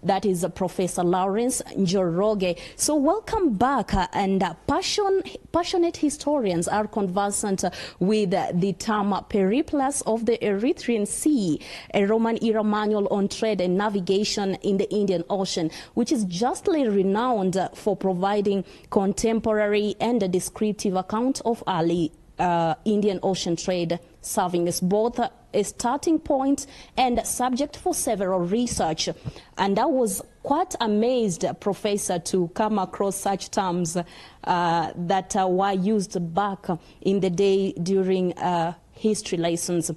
[SPEAKER 1] That is uh, Professor Lawrence Njoroge. So welcome back, uh, and uh, passion, passionate historians are conversant uh, with uh, the term Periplus of the Erythraean Sea, a Roman era manual on trade and navigation in the Indian Ocean, which is justly renowned for providing contemporary and a descriptive account of early uh, Indian Ocean trade, serving as both
[SPEAKER 2] a starting point and subject for several research. And I was quite amazed, Professor, to come across such terms uh, that uh, were used back in the day during uh, history lessons.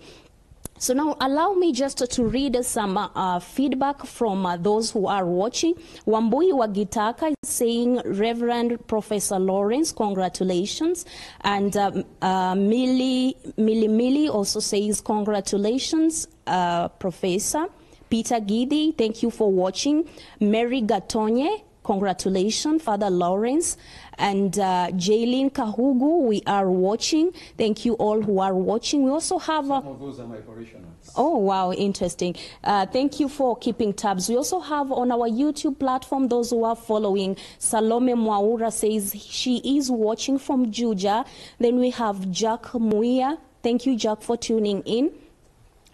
[SPEAKER 2] So now allow me just to read some uh, feedback from uh, those who are watching. Wambui Wagitaka is saying, Reverend Professor Lawrence, congratulations. And um, uh, Millie, Millie Millie also says, congratulations, uh, Professor. Peter Gidi, thank you for watching. Mary Gatonye, congratulations, Father Lawrence. And uh, Jaylin Kahugu, we are watching. Thank you all who are watching. We also have. Uh,
[SPEAKER 3] Some of those are my parishioners.
[SPEAKER 2] Oh, wow, interesting. Uh, thank you for keeping tabs. We also have on our YouTube platform those who are following. Salome Mwaura says she is watching from Juja. Then we have Jack Muia. Thank you, Jack, for tuning in.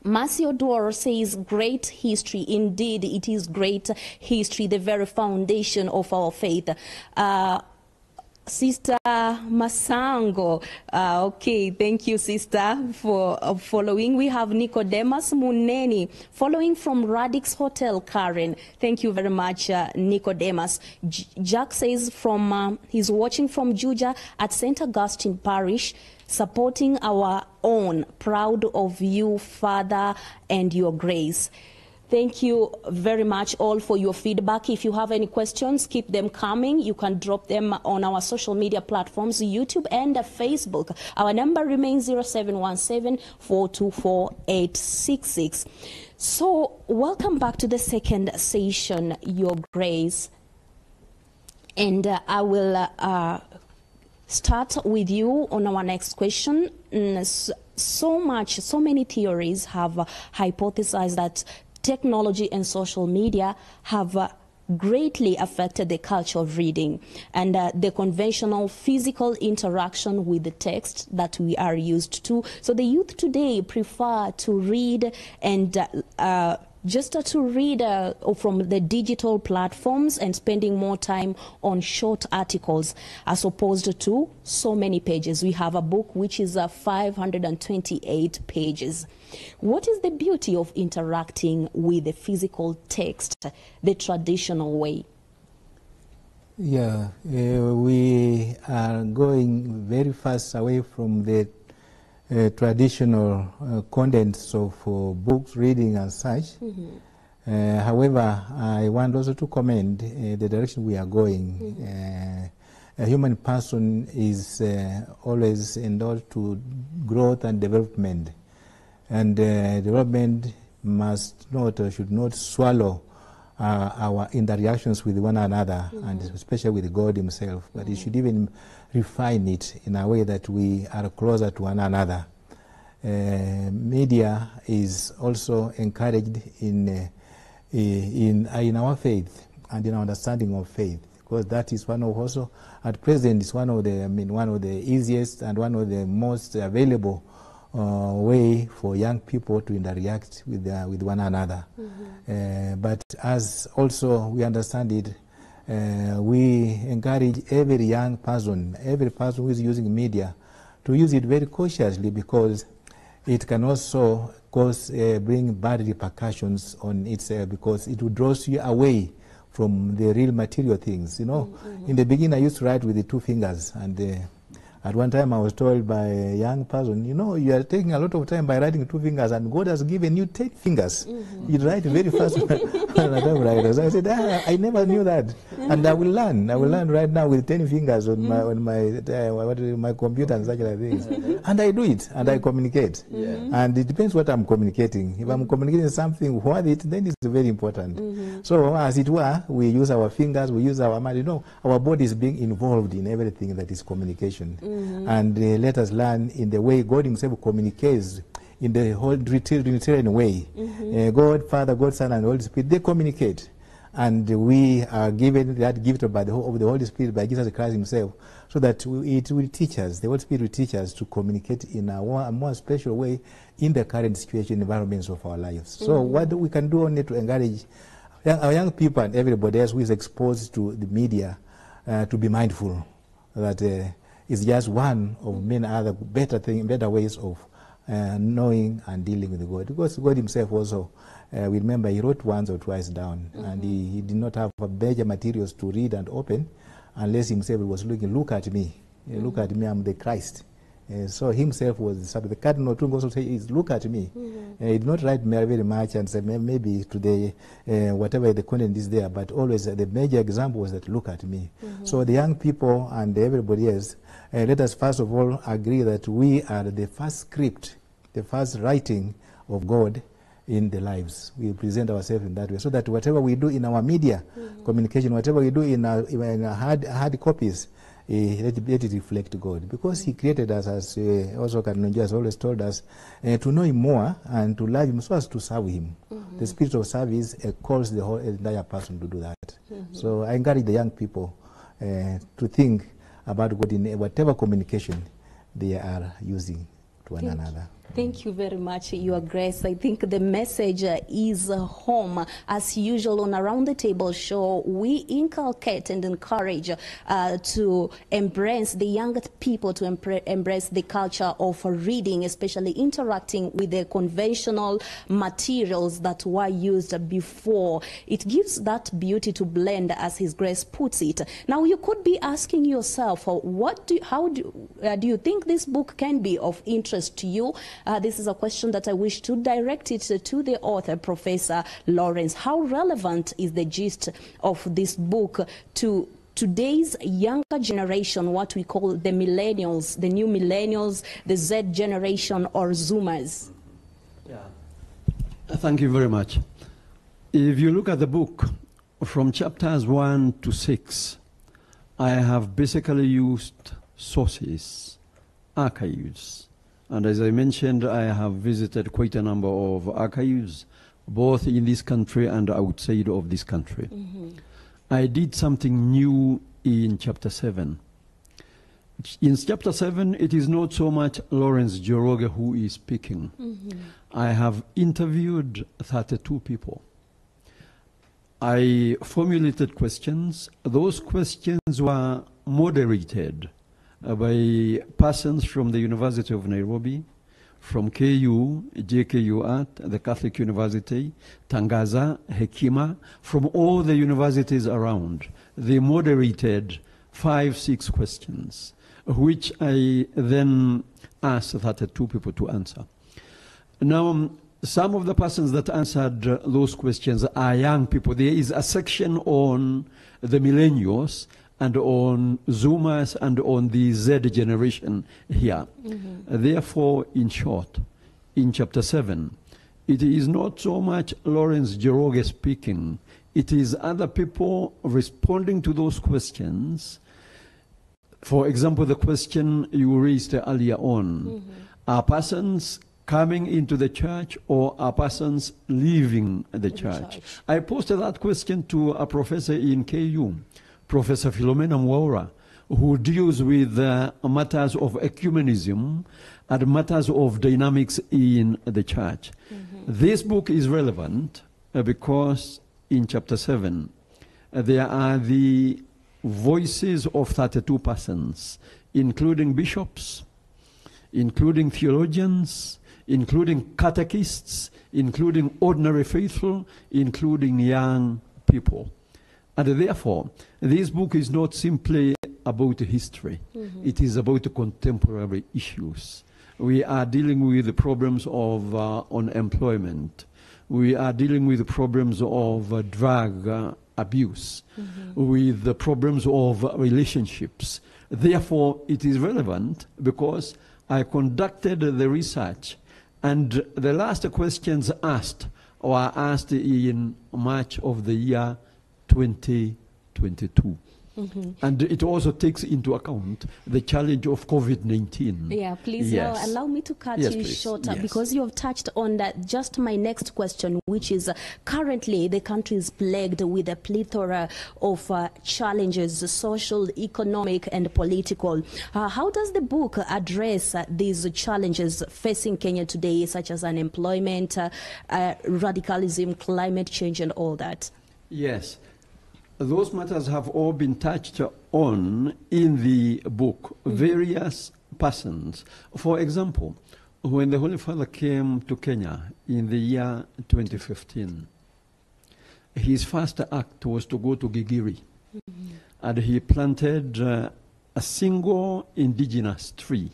[SPEAKER 2] Marcio Duoro says, great history. Indeed, it is great history, the very foundation of our faith. Uh, Sister Masango, uh, okay, thank you, sister, for uh, following. We have Nicodemus Muneni following from Radix Hotel, Karen. Thank you very much, uh, Nicodemus. J- Jack says from uh, he's watching from Juja at St. Augustine Parish supporting our own. Proud of you, Father, and your grace. Thank you very much all for your feedback. If you have any questions, keep them coming. You can drop them on our social media platforms, YouTube and Facebook. Our number remains 0717-424-866. So welcome back to the second session, Your Grace. And uh, I will uh, uh, start with you on our next question. Mm, So much, so many theories have hypothesized that technology and social media have uh, greatly affected the culture of reading and uh, the conventional physical interaction with the text that we are used to. So the youth today prefer to read and uh, uh, just to read uh, from the digital platforms and spending more time on short articles as opposed to so many pages. We have a book which is uh, 528 pages. What is the beauty of interacting with the physical text the traditional way?
[SPEAKER 5] Yeah, uh, we are going very fast away from the uh, traditional uh, contents of uh, books, reading, and such. Uh, however, I want also to commend uh, the direction we are going. Uh, a human person is uh, always endowed to growth and development, and uh, development must not or should not swallow uh, our interactions with one another, and especially with God Himself. But it should even refine it in a way that we are closer to one another. Uh, media is also encouraged in, uh, in, in our faith and in our understanding of faith because that is one of also at present is one of the I mean one of the easiest and one of the most available uh, way for young people to interact with uh, with one another. Uh, but as also we understand it, uh, we encourage every young person, every person who is using media, to use it very cautiously because it can also cause uh, bring bad repercussions on itself because it will draws you away from the real material things. You know, in the beginning I used to write with the two fingers, and uh, at one time I was told by a young person, you know, you are taking a lot of time by writing two fingers, and God has given you ten fingers. Mm-hmm. You write very fast on a typewriter. So I said, ah, I never knew that, and I will learn. I will mm-hmm. learn right now with ten fingers on my mm-hmm. on my uh, my computer and such like things, and I do it and I communicate. And it depends what I'm communicating. If I'm communicating something worth it, then it's very important. So as it were, we use our fingers, we use our mind. You know, our body is being involved in everything that is communication. And uh, let us learn in the way God Himself communicates in the whole Trinitarian way. Uh, God, Father, God, Son, and Holy Spirit, they communicate. And we are given that gift by the, of the Holy Spirit by Jesus Christ Himself, so that we, it will teach us, the Holy Spirit will teach us to communicate in a more, a more special way in the current situation, environments of our lives. So, what we can do only to encourage our young people and everybody else who is exposed to the media uh, to be mindful that uh, it's just one of many other better thing, better ways of uh, knowing and dealing with God. Because God Himself also, uh, we remember He wrote once or twice down, and he, he did not have a major materials to read and open unless Himself was looking, look at me, Uh, look at me, I'm the Christ. Uh, so himself was the subject. The Cardinal Otunga also says, look at me. Uh, he did not write very much and say, maybe today, uh, whatever the content is there, but always the major example was that, look at me. So the young people and everybody else, uh, let us first of all agree that we are the first script, the first writing of God in the lives. We present ourselves in that way, so that whatever we do in our media communication, whatever we do in our, in our hard, hard copies, eh, let, it, let it reflect God. Because He created us, as uh, also Cardinal has always told us, uh, to know Him more and to love Him so as to serve Him. The spirit of service uh, calls the whole entire person to do that. So I encourage the young people uh, to think about God in whatever communication they are using to one another.
[SPEAKER 2] Thank you very much, Your Grace. I think the message uh, is uh, home. As usual on Around the Table show, we inculcate and encourage uh, to embrace the young people, to embrace the culture of reading, especially interacting with the conventional materials that were used before. It gives that beauty to blend, as His Grace puts it. Now, you could be asking yourself, uh, what do, how do, uh, do you think this book can be of interest to you? Uh, this is a question that I wish to direct it to the author, Professor Lawrence. How relevant is the gist of this book to today's younger generation, what we call the millennials, the new millennials, the Z generation, or Zoomers? Yeah.
[SPEAKER 3] Thank you very much. If you look at the book, from chapters 1 to 6, I have basically used sources, archives. And as I mentioned, I have visited quite a number of archives, both in this country and outside of this country. Mm-hmm. I did something new in chapter 7. In chapter 7, it is not so much Lawrence Njoroge who is speaking. Mm-hmm. I have interviewed 32 people. I formulated questions. Those questions were moderated by persons from the University of Nairobi, from KU, JKUAT, the Catholic University, Tangaza, Hekima, from all the universities around. They moderated five, six questions, which I then asked 32 people to answer. Now, some of the persons that answered uh, those questions are young people. There is a section on the millennials and on Zoomers and on the Z generation here. Mm-hmm. Therefore, in short, in chapter 7, it is not so much Lawrence Njoroge speaking, it is other people responding to those questions. For example, the question you raised earlier on mm-hmm. are persons coming into the church or are persons leaving the church?
[SPEAKER 2] church.
[SPEAKER 3] I posted that question to a professor in KU, Professor Philomena Mwaura, who deals with uh, matters of ecumenism and matters of dynamics in the church. This book is relevant uh, because in chapter 7, uh, there are the voices of 32 persons, including bishops, including theologians, including catechists, including ordinary faithful, including young people. And therefore, this book is not simply about history, it is about contemporary issues. We are dealing with the problems of uh, unemployment. We are dealing with the problems of uh, drug uh, abuse, with the problems of relationships. Therefore, it is relevant because I conducted the research, and the last questions asked were asked in March of the year 2022. And it also takes into account the challenge of COVID 19.
[SPEAKER 2] Yeah, please
[SPEAKER 3] Yes.
[SPEAKER 2] uh, allow me to cut
[SPEAKER 3] Yes,
[SPEAKER 2] you
[SPEAKER 3] please.
[SPEAKER 2] short uh,
[SPEAKER 3] Yes.
[SPEAKER 2] because you have touched on that. Just my next question, which is uh, currently the country is plagued with a plethora of uh, challenges, social, economic, and political. Uh, how does the book address uh, these challenges facing Kenya today, such as unemployment, uh, uh, radicalism, climate change, and all that?
[SPEAKER 3] Yes. Those matters have all been touched on in the book, various persons. For example, when the Holy Father came to Kenya in the year 2015, his first act was to go to Gigiri. And he planted uh, a single indigenous tree.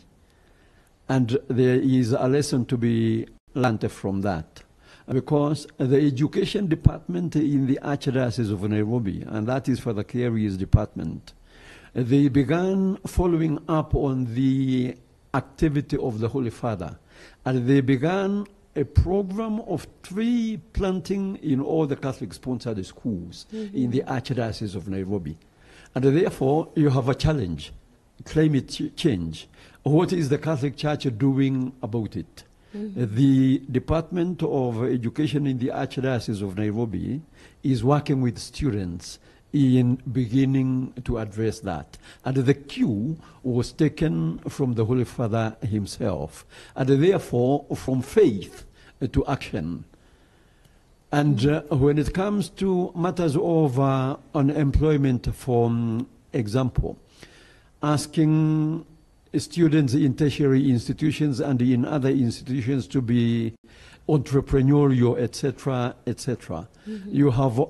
[SPEAKER 3] And there is a lesson to be learned from that. Because the education department in the Archdiocese of Nairobi, and that is for the Carey's department, they began following up on the activity of the Holy Father. And they began a program of tree planting in all the Catholic sponsored schools mm-hmm. in the Archdiocese of Nairobi. And therefore, you have a challenge climate change. What is the Catholic Church doing about it? The Department of Education in the Archdiocese of Nairobi is working with students in beginning to address that. And the cue was taken from the Holy Father himself, and therefore from faith to action. And uh, when it comes to matters of uh, unemployment, for um, example, asking students in tertiary institutions and in other institutions to be entrepreneurial, etc., etc. Mm-hmm. You have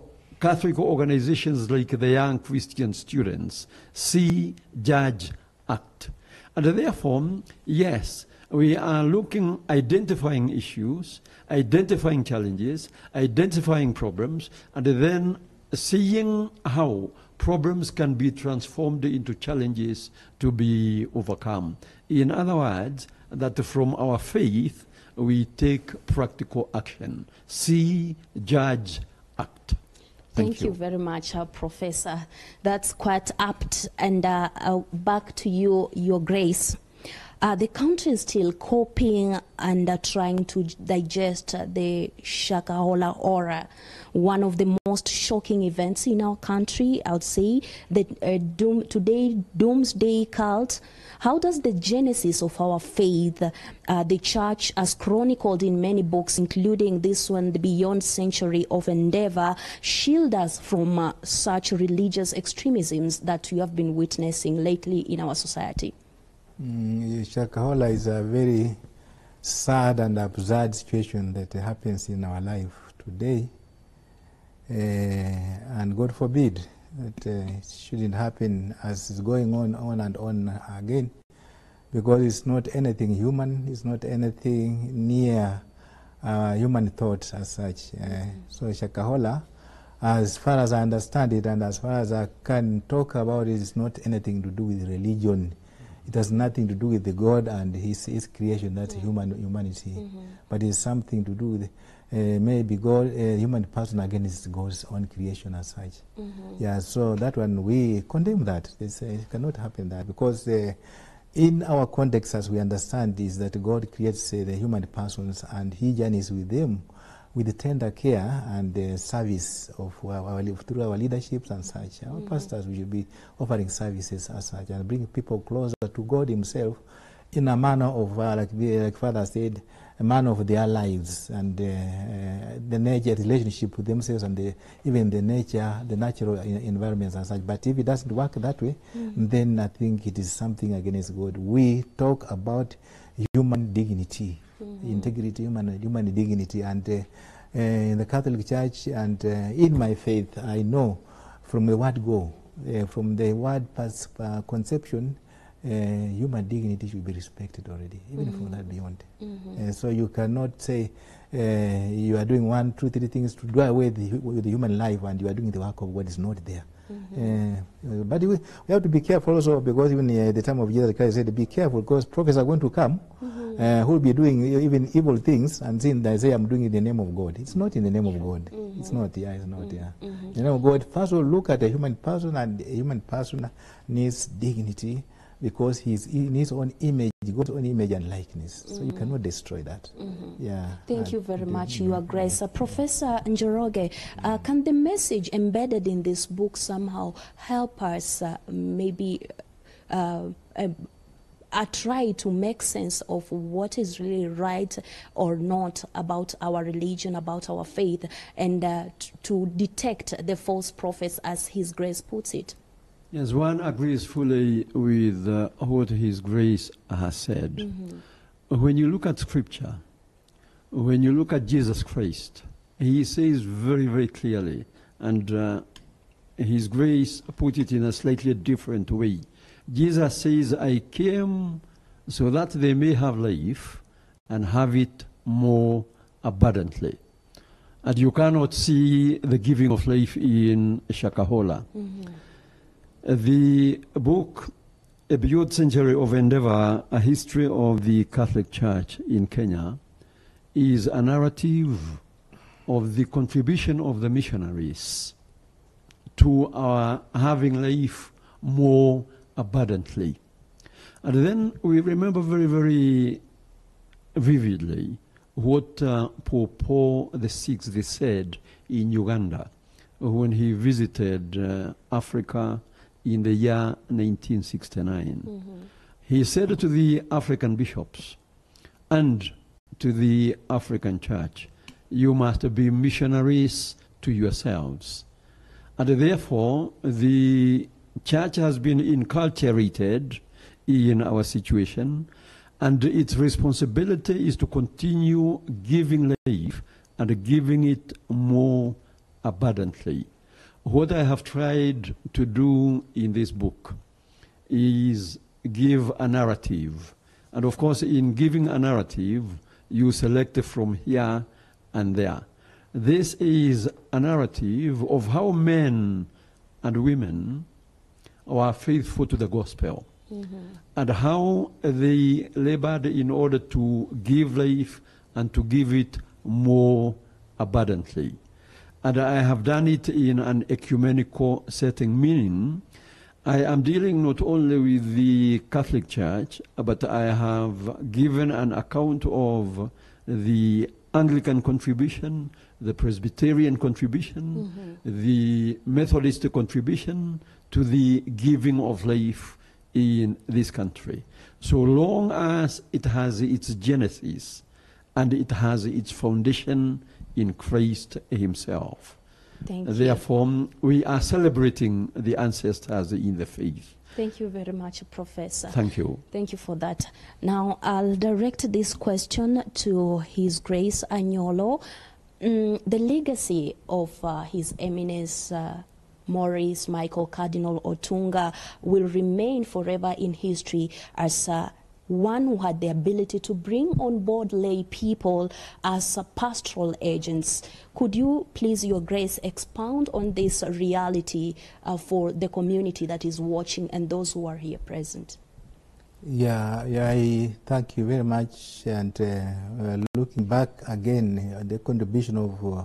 [SPEAKER 3] Catholic organizations like the Young Christian Students, See, Judge, Act. And therefore, yes, we are looking, identifying issues, identifying challenges, identifying problems, and then seeing how problems can be transformed into challenges to be overcome. In other words, that from our faith, we take practical action. See, judge, act.
[SPEAKER 2] Thank, you. very much, uh, Professor. That's quite apt. And uh, uh, back to you, Your Grace. Uh, the country is still coping and uh, trying to digest uh, the Shakahola aura, one of the most shocking events in our country. I would say the uh, doom, today doomsday cult. How does the genesis of our faith, uh, the church, as chronicled in many books, including this one, The Beyond Century of Endeavor, shield us from uh, such religious extremisms that we have been witnessing lately in our society?
[SPEAKER 5] Mm, Shakahola is a very sad and absurd situation that happens in our life today. Uh, and God forbid that uh, it shouldn't happen as it's going on, on and on again, because it's not anything human, it's not anything near uh, human thought as such. Uh, so Shakahola, as far as I understand it and as far as I can talk about it, it's not anything to do with religion. It has nothing to do with the God and His, his creation, that's human humanity. But it's something to do with uh, maybe God, uh, human person against God's own creation as such. Yeah, so that one we condemn that. They say it cannot happen that because uh, in our context, as we understand, is that God creates uh, the human persons and He journeys with them with the tender care and the service of our, through our leaderships and such. Our pastors we should be offering services as such and bring people closer to God Himself in a manner of, uh, like, the, like Father said, a manner of their lives and uh, uh, the nature relationship with themselves and the, even the nature, the natural en- environments and such. But if it doesn't work that way, then I think it is something against God. We talk about human dignity, integrity, human, human dignity, and uh, uh, in the Catholic Church and uh, in my faith, I know from the word go, uh, from the word pers- uh, conception, uh, human dignity should be respected already, even from that beyond. Uh, so you cannot say uh, you are doing one, two, three things to do away the, with the human life and you are doing the work of what is not there. Uh, but we, we have to be careful also because even uh, the time of Jesus Christ said, be careful because prophets are going to come uh, who will be doing even evil things and saying, they say, I'm doing it in the name of God. It's not in the name of God. It's not, yeah, it's not, yeah. In the name of God, first of all, look at a human person and a human person needs dignity because he's in his own image, God's own image and likeness. So you cannot destroy that. Yeah.
[SPEAKER 2] Thank
[SPEAKER 5] and
[SPEAKER 2] you very
[SPEAKER 5] the-
[SPEAKER 2] much, Your Grace. Uh, Professor Njoroge, uh, can the message embedded in this book somehow help us uh, maybe uh, uh, uh, try to make sense of what is really right or not about our religion, about our faith, and uh, t- to detect the false prophets, as His Grace puts it?
[SPEAKER 3] Yes, one agrees fully with uh, what His Grace has said. when you look at scripture, when you look at Jesus Christ, he says very, very clearly, and uh, his grace put it in a slightly different way. Jesus says, I came so that they may have life and have it more abundantly. And you cannot see the giving of life in Shakahola. The book, A Beyond Century of Endeavor, A History of the Catholic Church in Kenya, is a narrative of the contribution of the missionaries to our having life more abundantly. And then we remember very, very vividly what uh, Pope Paul VI said in Uganda when he visited uh, Africa in the year 1969. Mm-hmm. He said to the African bishops and to the African church, You must be missionaries to yourselves. And therefore, the church has been inculturated in our situation, and its responsibility is to continue giving life and giving it more abundantly. What I have tried to do in this book is give a narrative. And of course, in giving a narrative, you select from here and there. This is a narrative of how men and women were faithful to the gospel mm-hmm. and how they labored in order to give life and to give it more abundantly. And I have done it in an ecumenical setting, meaning I am dealing not only with the Catholic Church, but I have given an account of the Anglican contribution, the Presbyterian contribution, mm-hmm. the Methodist contribution to the giving of life in this country. So long as it has its genesis and it has its foundation in Christ Himself.
[SPEAKER 2] Thank you.
[SPEAKER 3] Therefore, we are celebrating the ancestors in the faith.
[SPEAKER 2] Thank you very much, Professor.
[SPEAKER 3] Thank you.
[SPEAKER 2] Thank you for that. Now, I'll direct this question to His Grace Anyolo. Mm, the legacy of uh, His Eminence uh, Maurice Michael Cardinal Otunga will remain forever in history as uh, one who had the ability to bring on board lay people as uh, pastoral agents. Could you, please, Your Grace, expound on this reality uh, for the community that is watching and those who are here present?
[SPEAKER 5] Yeah, yeah, I thank you very much. And uh, uh, looking back again, uh, the contribution of uh,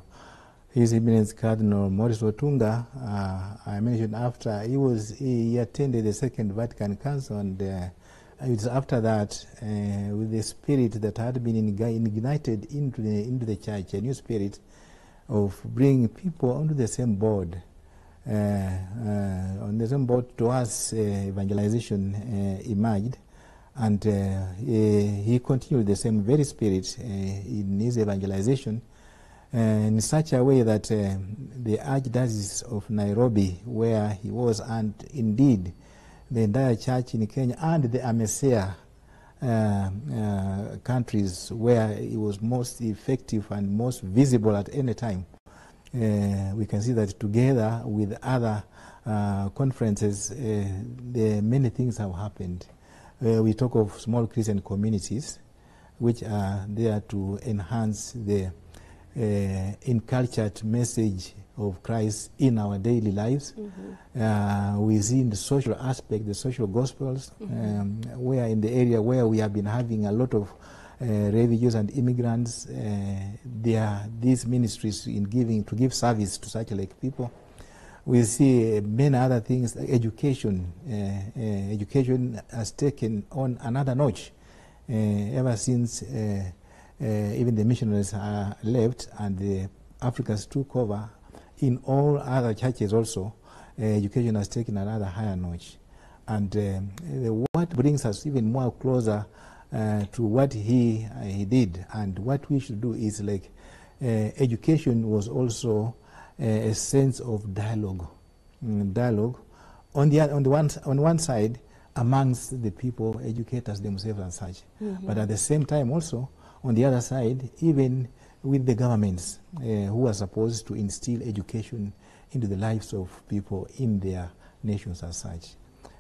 [SPEAKER 5] His Eminence Cardinal Maurice Otunga, uh, I mentioned after he was he attended the Second Vatican Council, and it was after that, uh, with the spirit that had been ignited into the into the church, a new spirit of bringing people onto the same board. Uh, uh, on the same board towards uh, evangelization uh, emerged, and uh, he, continued the same very spirit in his evangelization in such a way that the Archdiocese of Nairobi, where he was, and indeed the entire church in Kenya and the AMECEA uh, uh, countries where it was most effective and most visible at any time. Uh, we can see that together with other uh, conferences, uh, the many things have happened. Uh, we talk of small Christian communities, which are there to enhance the incultured message of Christ in our daily lives. Uh, we see in the social aspect, the social gospels, um, where in the area where we have been having a lot of uh, refugees and immigrants, uh, there are these ministries in giving to give service to such like people. We see uh, many other things. Education, uh, uh, education has taken on another notch uh, ever since uh, uh, even the missionaries are left and the Africans took over. In all other churches also, uh, education has taken another higher notch. And um, the, what brings us even more closer uh, to what he, uh, he did and what we should do is like uh, education was also uh, a sense of dialogue. Mm, dialogue. On the, on, the one, on one side, amongst the people, educators themselves and such. But at the same time also, on the other side, even with the governments uh, who are supposed to instill education into the lives of people in their nations as such.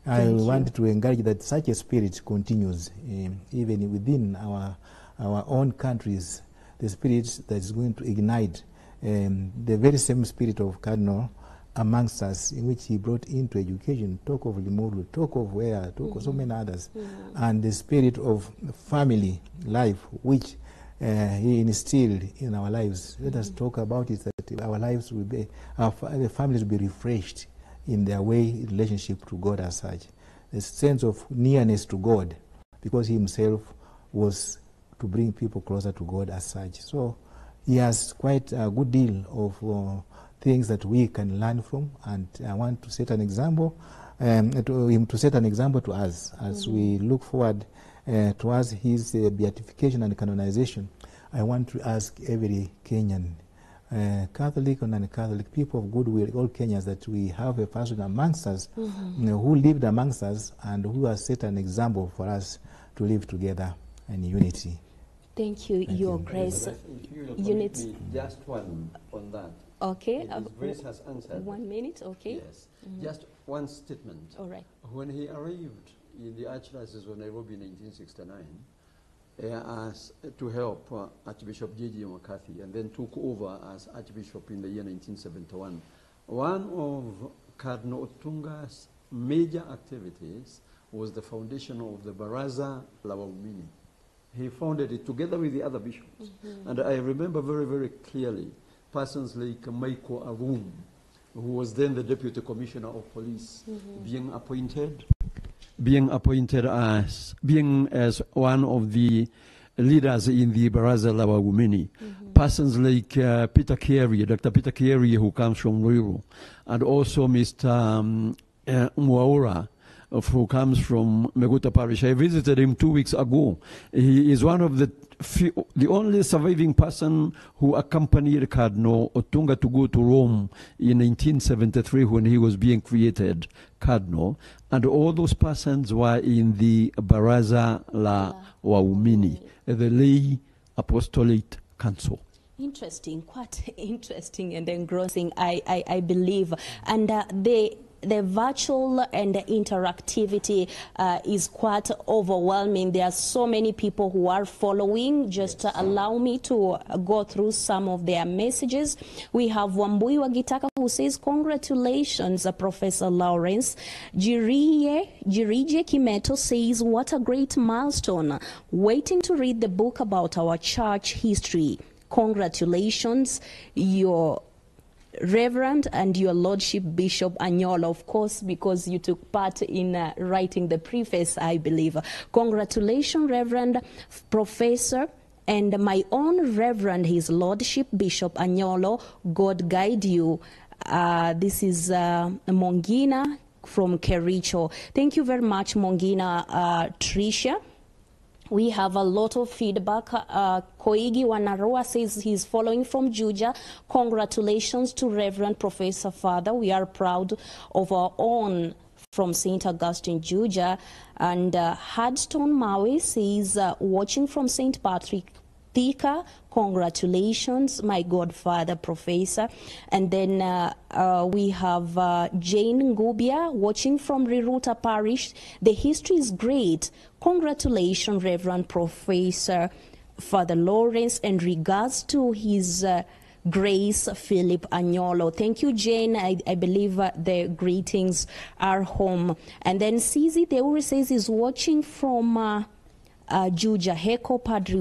[SPEAKER 5] I
[SPEAKER 2] you.
[SPEAKER 5] want to encourage that such a spirit continues um, even within our, our own countries, the spirit that is going to ignite um, the very same spirit of Cardinal amongst us in which he brought into education, talk of Limuru, talk of where, talk of so many others, and the spirit of family life which uh, he instilled in our lives. Let us talk about it that our lives will be, our the families will be refreshed in their way relationship to God as such. The sense of nearness to God, because he himself was to bring people closer to God as such. So he has quite a good deal of uh, things that we can learn from, and I want to set an example, um, to him to set an example to us as we look forward uh, towards his uh, beatification and canonization. I want to ask every Kenyan, uh, Catholic and non-Catholic, people of goodwill, all Kenyans, that we have a person amongst us you know, who lived amongst us and who has set an example for us to live together in unity.
[SPEAKER 2] Thank you, Your Grace.
[SPEAKER 3] If you will
[SPEAKER 2] Unit-
[SPEAKER 3] Just one on that.
[SPEAKER 2] Okay,
[SPEAKER 3] His
[SPEAKER 2] uh,
[SPEAKER 3] Grace has answered.
[SPEAKER 2] one minute, okay?
[SPEAKER 3] Yes, just one statement.
[SPEAKER 2] All right.
[SPEAKER 3] When he arrived in the Archdiocese of Nairobi in 1969, uh, as to help uh, Archbishop J.J. McCarthy, and then took over as Archbishop in the year 1971, one of Cardinal Otunga's major activities was the foundation of the Baraza la Waumini. He founded it together with the other bishops. And I remember very, very clearly persons like Michael Arum, who was then the Deputy Commissioner of Police, being appointed being appointed as being as one of the leaders in the Baraza la Waumini. Persons like uh, Peter Carey, Dr. Peter Carey, who comes from Ruiru, and also Mr. Um, uh, Mwaura, of who comes from Meguta Parish. I visited him two weeks ago. He is one of the few, the only surviving person who accompanied Cardinal Otunga to go to Rome in 1973 when he was being created Cardinal. And all those persons were in the Baraza la Waumini, the lay apostolate council.
[SPEAKER 2] Interesting, quite interesting and engrossing, I, I, I believe. And uh, the the virtual and the interactivity uh, is quite overwhelming. There are so many people who are following. Just uh, allow me to go through some of their messages. We have Wambui Wagitaka who says, Congratulations, uh, Professor Lawrence. Jirie, Jirije Kimeto says, What a great milestone. Waiting to read the book about our church history. Congratulations, your Reverend and your Lordship Bishop Anyolo, of course, because you took part in uh, writing the preface, I believe. Congratulations, Reverend Professor. And my own Reverend, His Lordship Bishop Anyolo, God guide you. Uh, this is uh, Mongina from Kericho. Thank you very much, Mongina uh, Tricia. We have a lot of feedback. Uh, Koigi Wanarua says he's following from Juja. Congratulations to Reverend Professor Father. We are proud of our own from St. Augustine, Juja. And uh, Hardstone Maui says, uh, watching from St. Patrick Thika, congratulations, my godfather, Professor. And then uh, uh, we have uh, Jane Ngubia watching from Riruta Parish. The history is great. Congratulations, Reverend Professor Father Lawrence, and regards to his. Uh, Grace Philip Anyolo. Thank you, Jane. I, I believe uh, the greetings are home. And then Cizi Theuri says he's watching from uh, uh, Juja Heko Padre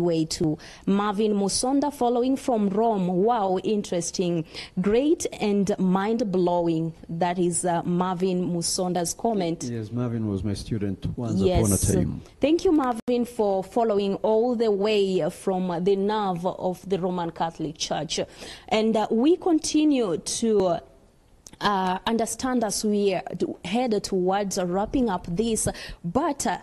[SPEAKER 2] Marvin Musonda following from Rome. Wow, interesting. Great and mind blowing. That is uh, Marvin Musonda's comment.
[SPEAKER 3] Yes, Marvin was my student once
[SPEAKER 2] Yes.
[SPEAKER 3] upon a time.
[SPEAKER 2] Thank you, Marvin, for following all the way from the nerve of the Roman Catholic Church. And uh, we continue to uh, understand as we head towards wrapping up this. But uh,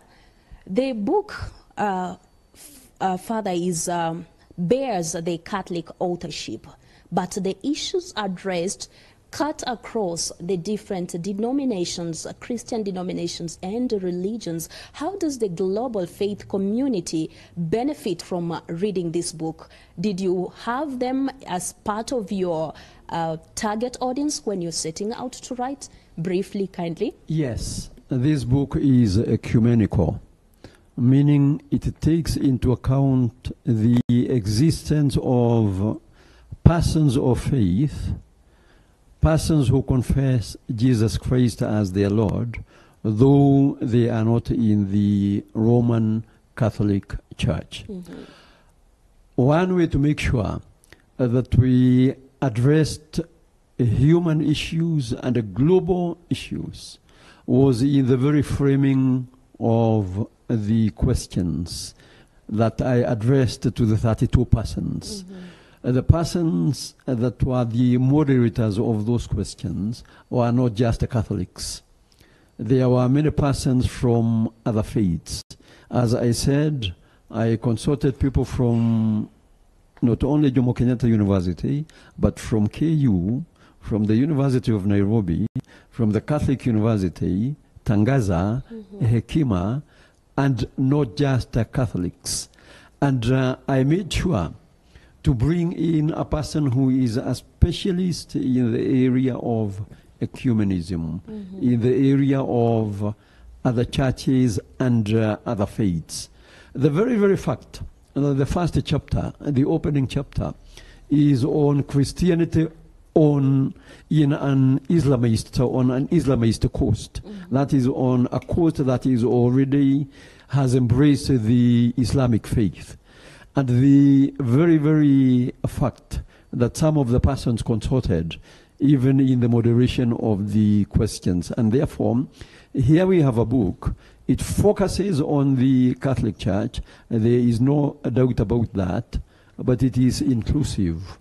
[SPEAKER 2] the book, Father, is um, bears the Catholic authorship, but the issues addressed cut across the different denominations, uh, Christian denominations and religions. How does the global faith community benefit from uh, reading this book? Did you have them as part of your uh, target audience when you're setting out to write? Briefly, kindly.
[SPEAKER 3] Yes, this book is ecumenical, meaning it takes into account the existence of persons of faith, persons who confess Jesus Christ as their Lord, though they are not in the Roman Catholic Church. Mm-hmm. One way to make sure that we addressed human issues and global issues was in the very framing of the questions that I addressed to the 32 persons. Uh, The persons that were the moderators of those questions were not just Catholics. There were many persons from other faiths. As I said, I consulted people from not only Jomo Kenyatta University, but from KU, from the University of Nairobi, from the Catholic University, Tangaza, Hekima, and not just uh, Catholics. And uh, I made sure to bring in a person who is a specialist in the area of ecumenism, in the area of other churches and uh, other faiths. The very, very fact that the first chapter, the opening chapter, is on Christianity on in an Islamist on an Islamist coast. Mm-hmm. That is on a coast that is already has embraced the Islamic faith. And the very, very fact that some of the persons consulted, even in the moderation of the questions, and therefore, here we have a book. It focuses on the Catholic Church. There is no doubt about that, but it is inclusive.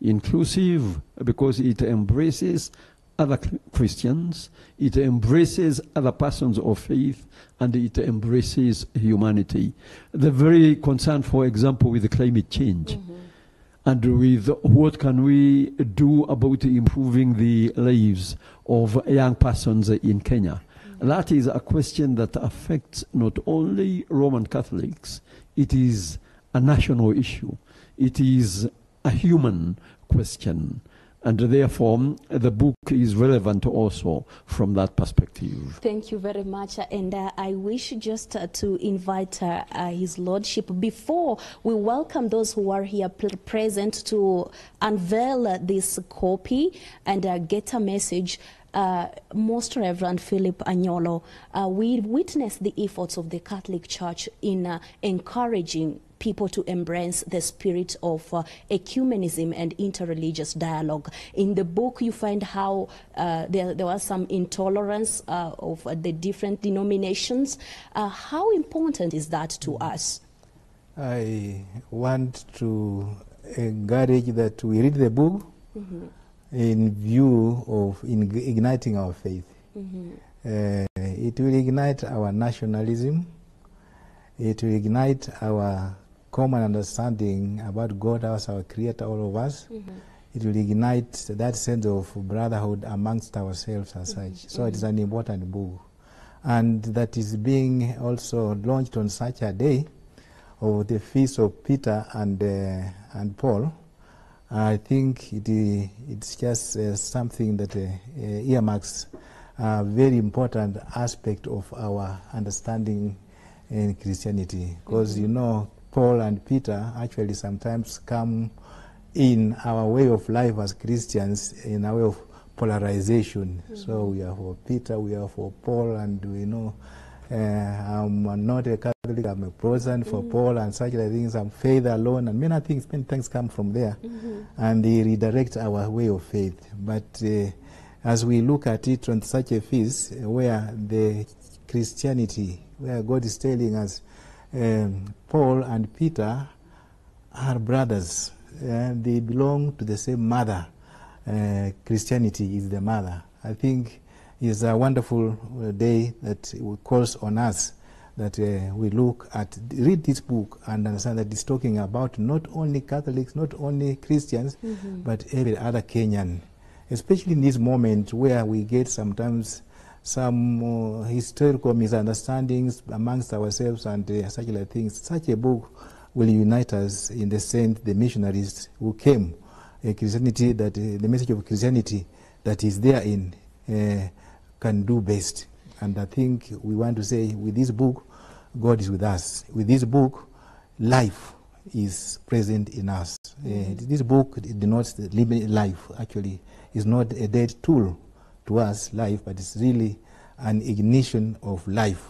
[SPEAKER 3] Inclusive because it embraces other Christians, it embraces other persons of faith, and it embraces humanity. The very concern, for example, with climate change mm-hmm. and with what can we do about improving the lives of young persons in Kenya. Mm-hmm. That is a question that affects not only Roman Catholics, it is a national issue. It is a human question. And therefore, the book is relevant also from that perspective.
[SPEAKER 2] Thank you very much. And uh, I wish just uh, to invite uh, uh, His Lordship before we welcome those who are here present to unveil this copy and uh, get a message. Uh, Most Reverend Philip Anyolo, uh, we witnessed the efforts of the Catholic Church in uh, encouraging people to embrace the spirit of uh, ecumenism and interreligious dialogue. In the book, you find how uh, there, there was some intolerance uh, of uh, the different denominations. Uh, how important is that to us?
[SPEAKER 5] I want to encourage that we read the book in view of in igniting our faith. Uh, it will ignite our nationalism. It will ignite our common understanding about God as our creator, all of us. It will ignite that sense of brotherhood amongst ourselves as such. So it is an important book. And that is being also launched on such a day of the feast of Peter and, uh, and Paul. I think it, it's just uh, something that uh, uh, earmarks a very important aspect of our understanding in Christianity. Because, you know, Paul and Peter actually sometimes come in our way of life as Christians in a way of polarization. Mm -hmm. So we are for Peter, we are for Paul, and we know uh, I'm not a Catholic, I'm a Protestant for Paul, and such other things. I'm faith alone, and many things, many things come from there, and they redirect our way of faith. But uh, as we look at it on such a feast, uh, where the Christianity, where God is telling us, um, Paul and Peter are brothers, they belong to the same mother. Christianity is the mother. I think it's a wonderful uh, day that calls on us that uh, we look at, read this book and understand that it's talking about not only Catholics, not only Christians, but every other Kenyan. especially in this moment where we get sometimes some uh, historical misunderstandings amongst ourselves and uh, such like things. Such a book will unite us in the sense the missionaries who came, Christianity that uh, the message of Christianity that is therein uh, can do best. And I think we want to say with this book, God is with us. With this book, life is present in us. Uh, this book denotes the living life. Actually, is not a dead tool to us, life, but it's really an ignition of life,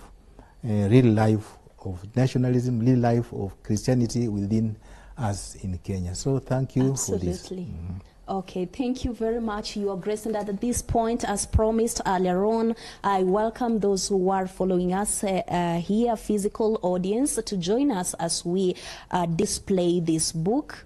[SPEAKER 5] uh, real life of nationalism, real life of Christianity within us in Kenya. So thank you for this.
[SPEAKER 2] Absolutely. Okay, thank you very much, Your Grace. And at this point, as promised earlier on, I welcome those who are following us uh, uh, here, physical audience, to join us as we uh, display this book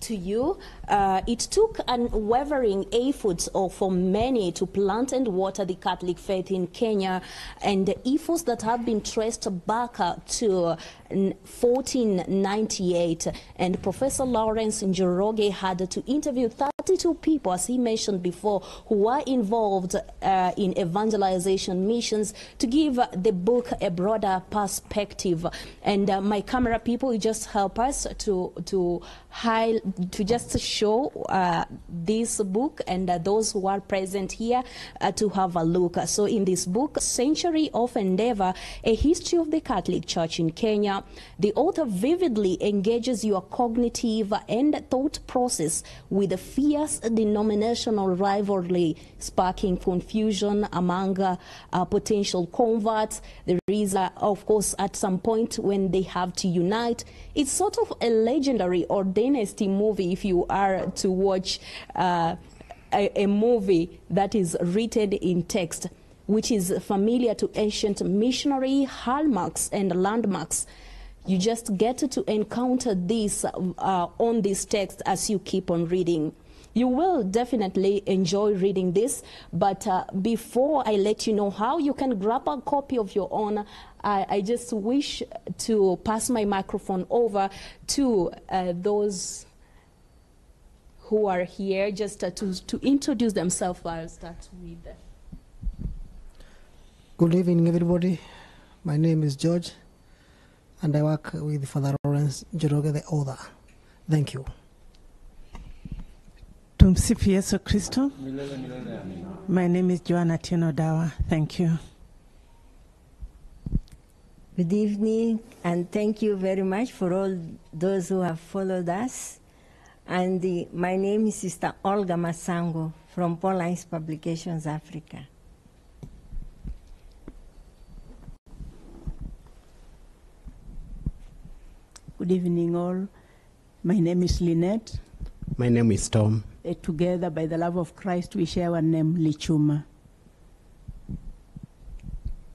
[SPEAKER 2] to you. Uh, it took an unwavering efforts for many to plant and water the Catholic faith in Kenya, and the efforts that have been traced back uh, to 1498. And Professor Lawrence Njoroge had to interview 32 people, as he mentioned before, who were involved uh, in evangelization missions to give the book a broader perspective. And uh, my camera people, you just help us to to high, to just show uh, this book and uh, those who are present here uh, to have a look. So in this book, Century of Endeavor, a history of the Catholic Church in Kenya, the author vividly engages your cognitive and thought process with a fierce denominational rivalry, sparking confusion among uh, uh, potential converts. There is, uh, of course, at some point when they have to unite. It's sort of a legendary or dynasty movie if you are to watch uh, a, a movie that is written in text, which is familiar to ancient missionary hallmarks and landmarks. You just get to encounter this uh, on this text as you keep on reading. You will definitely enjoy reading this, but uh, before I let you know how you can grab a copy of your own, I, I just wish to pass my microphone over to uh, those who are here just uh, to, to introduce themselves. I'll start with.
[SPEAKER 6] Good evening, everybody. My name is George, and I work with Father Lawrence Njoroge, the author. Thank you.
[SPEAKER 7] Tumsifu Yesu Kristo. My name is Joanna Tieno Dawa. Thank you.
[SPEAKER 8] Good evening, and thank you very much for all those who have followed us. And the, my name is Sister Olga Masango from Paulines Publications Africa.
[SPEAKER 9] Good evening, all. My name is Lynette.
[SPEAKER 10] My name is Tom.
[SPEAKER 9] Uh, together, by the love of Christ, we share our name, Lichuma.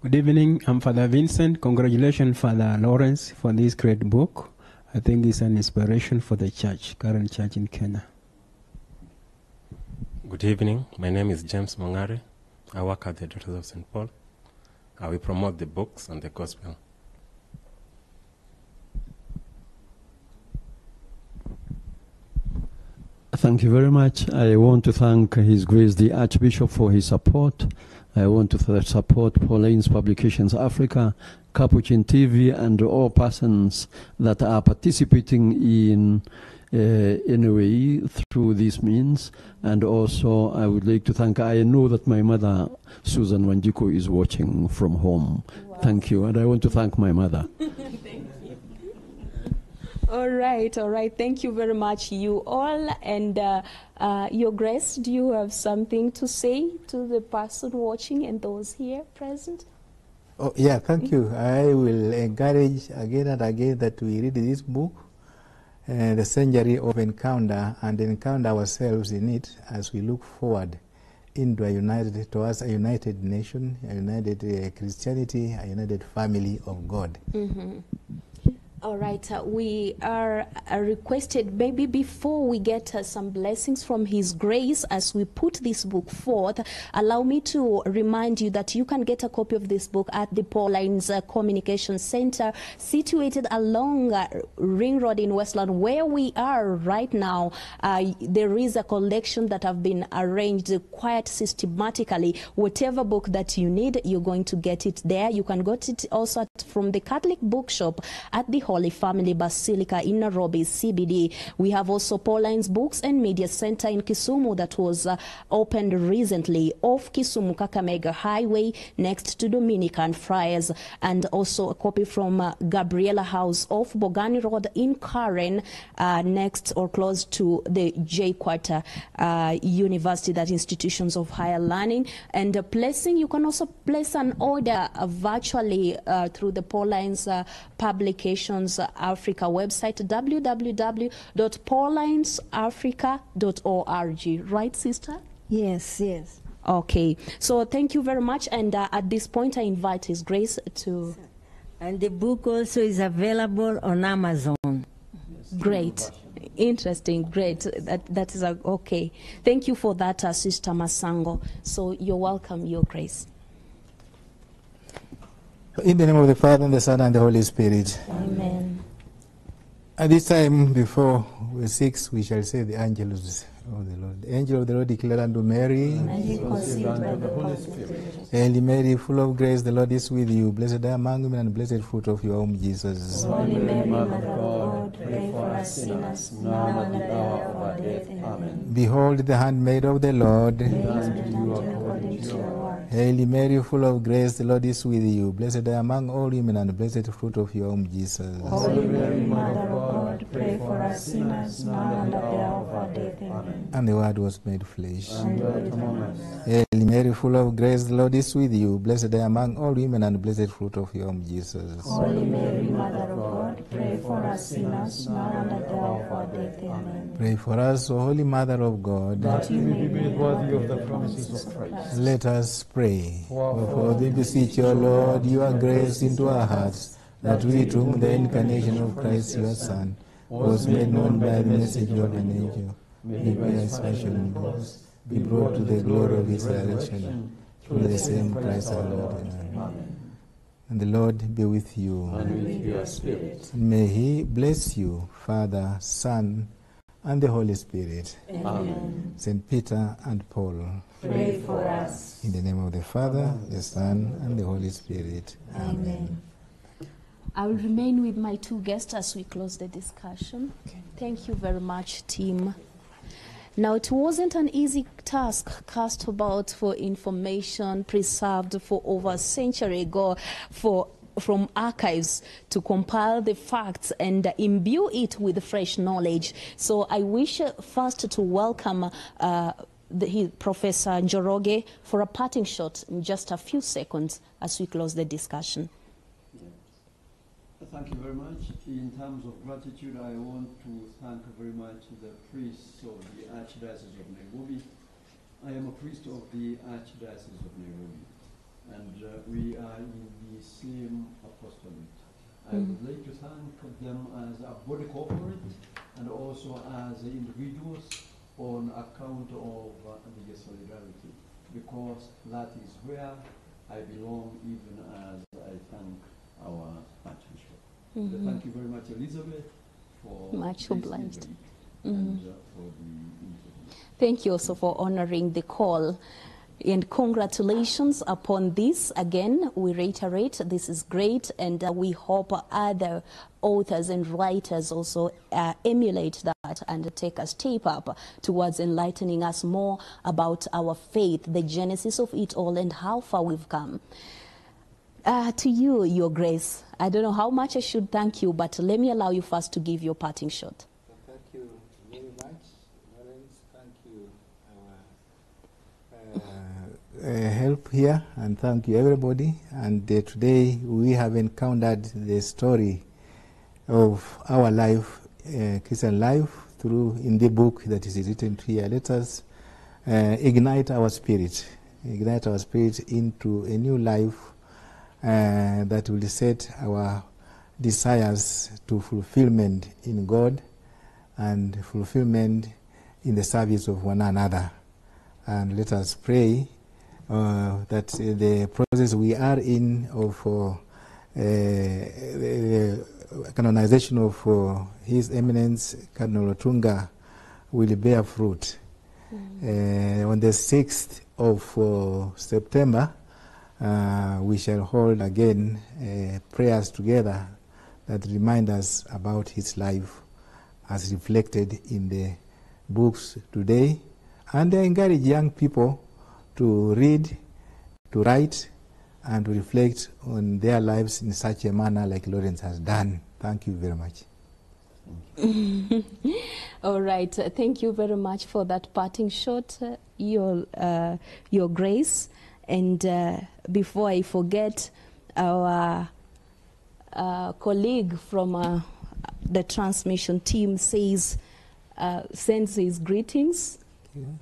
[SPEAKER 11] Good evening. I'm Father Vincent. Congratulations, Father Lawrence, for this great book. I think it's an inspiration for the church, current church in Kenya.
[SPEAKER 12] Good evening. My name is James Mongare. I work at the Daughters of St. Paul. Uh, I will promote the books and the gospel.
[SPEAKER 13] Thank you very much. I want to thank His Grace the Archbishop for his support. I want to th- support Pauline's Publications Africa, Capuchin TV, and all persons that are participating in uh, in a way through these means. And also, I would like to thank. I know that my mother, Susan Wanjiko, is watching from home. Thank you, and I want to thank my mother. Thank you.
[SPEAKER 2] All right, all right. Thank you very much, you all. And uh, uh, Your Grace, do you have something to say to the person watching and those here present?
[SPEAKER 5] Oh, yeah, thank you. I will encourage again and again that we read this book, uh, The Century of Encounter, and encounter ourselves in it as we look forward into a united, towards a united nation, a united uh, Christianity, a united family of God.
[SPEAKER 2] Mm-hmm. All right, uh, we are uh, requested maybe before we get uh, some blessings from His grace as we put this book forth. Allow me to remind you that you can get a copy of this book at the Paulines uh, Communication Center, situated along uh, Ring Road in Westland, where we are right now. Uh, there is a collection that have been arranged quite systematically. Whatever book that you need, you're going to get it there. You can get it also at, from the Catholic Bookshop at the Holy Family Basilica in Nairobi, CBD. We have also Pauline's Books and Media Center in Kisumu that was uh, opened recently off Kisumu Kakamega Highway next to Dominican Friars, and also a copy from uh, Gabriela House off Bogani Road in Karen, uh, next or close to the J Quarter uh, University, that institutions of higher learning. And placing, you can also place an order uh, virtually uh, through the Paulines uh, Publications Africa website, www.paulinesafrica.org. Right, sister?
[SPEAKER 8] Yes, yes.
[SPEAKER 2] Okay. So thank you very much. And uh, at this point, I invite His Grace to.
[SPEAKER 8] And the book also is available on Amazon.
[SPEAKER 2] Great. Interesting. Great. That, that is a, okay. Thank you for that, uh, Sister Masango. So you're welcome, Your Grace.
[SPEAKER 5] In the name of the Father, and the Son, and the Holy Spirit.
[SPEAKER 2] Amen.
[SPEAKER 5] At this time, before we six, we shall say the angels of the Lord. The angel of the Lord declared unto Mary,
[SPEAKER 2] And he conceived by the Holy Spirit.
[SPEAKER 5] Hail Mary, full of grace, the Lord is with you. Blessed are among women, and blessed fruit of your womb, Jesus.
[SPEAKER 2] Holy Mary, Mother of God, pray for us sinners, now and at the hour of our death. Amen.
[SPEAKER 5] Behold the handmaid of the Lord.
[SPEAKER 2] May it be done according to your word.
[SPEAKER 5] Hail Mary, full of grace, the Lord is with you. Blessed are among all women, and blessed fruit of your womb, Jesus.
[SPEAKER 2] Holy Mary, Mother of God, pray for us sinners, now and at the hour of our death. Amen.
[SPEAKER 5] And the Word was made flesh.
[SPEAKER 2] And dwelt among us.
[SPEAKER 5] Hail Mary, full of grace, the Lord is with you. Blessed are among all women, and blessed fruit of your womb, Jesus.
[SPEAKER 2] Holy Mary, Mother of God, pray for us sinners, now and at the hour of our death. Amen.
[SPEAKER 5] Pray for us, O Holy Mother of God.
[SPEAKER 2] That we may be made worthy of the
[SPEAKER 5] promises of Christ. Let us pray. Wherefore, we beseech your Lord, your grace into our hearts, that we, through the incarnation of Christ, your Son, was made known by the message of an angel, may by his passion and loss be brought to the glory of his resurrection, through the same Christ our Lord. Amen. And the Lord be with you.
[SPEAKER 14] And with your spirit.
[SPEAKER 5] And may he bless you, Father, Son, and the Holy Spirit.
[SPEAKER 14] Amen.
[SPEAKER 5] Saint Peter and Paul.
[SPEAKER 2] Pray for us.
[SPEAKER 5] In the name of the Father, the Son, and the Holy Spirit.
[SPEAKER 2] Amen. I will remain with my two guests as we close the discussion. Thank you very much, team. Now, it wasn't an easy task cast about for information preserved for over a century ago for from archives to compile the facts and imbue it with fresh knowledge. So I wish uh, first to welcome uh, the, he, Professor Njoroge for a parting shot in just a few seconds as we close the discussion.
[SPEAKER 3] Thank you very much. In terms of gratitude, I want to thank very much the priests of the Archdiocese of Nairobi. I am a priest of the Archdiocese of Nairobi, and uh, we are in the same apostolate. I would like to thank them as a body corporate and also as individuals on account of uh, the solidarity, because that is where I belong, even as I thank our Archbishop.
[SPEAKER 2] Mhm.
[SPEAKER 3] Thank you very much, Elizabeth, for
[SPEAKER 2] Much obliged.
[SPEAKER 3] event
[SPEAKER 2] Mhm.
[SPEAKER 3] and uh, for.
[SPEAKER 2] Thank you also for honoring the call. And congratulations upon this. Again, we reiterate this is great, and uh, we hope other authors and writers also uh, emulate that and take a step up towards enlightening us more about our faith, the genesis of it all, and how far we've come. Uh, to you, Your Grace, I don't know how much I should thank you, but let me allow you first to give your parting shot.
[SPEAKER 5] Thank you very much, Lawrence. Thank you, our uh, help here, and thank you, everybody. And uh, today we have encountered the story of our life, uh, Christian life, through in the book that is written here. Let us uh, ignite our spirit, ignite our spirit into a new life uh, that will set our desires to fulfillment in God and fulfillment in the service of one another. And let us pray uh, that uh, the process we are in of uh, the canonization of uh, His Eminence Cardinal Otunga will bear fruit. Uh, on the 6th of uh, September, uh, we shall hold again uh, prayers together that remind us about his life as reflected in the books today. And I encourage young people to read, to write, and to reflect on their lives in such a manner like Lawrence has done. Thank you very much.
[SPEAKER 2] All right. Thank you very much for that parting shot, uh, Your, uh, Your Grace. And uh, before I forget, our uh, colleague from uh, the transmission team says, uh, sends his greetings.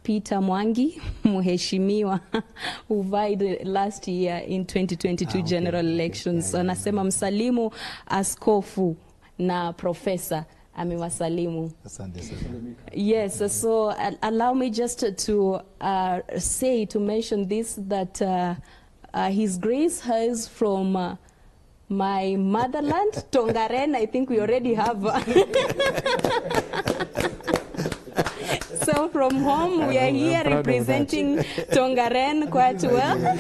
[SPEAKER 2] Peter Mwangi, mheshimiwa who vied last year in 2022 general elections. Anasema msalimu askofu na profesa amewasalimu.
[SPEAKER 5] Asante sana.
[SPEAKER 2] Yes, so uh, allow me just to uh, say, to mention this, that uh, uh, His Grace has from uh, my motherland, Tongaren, I think we already have. so from home, we are here
[SPEAKER 5] proud of that.
[SPEAKER 2] representing Tongaren quite well.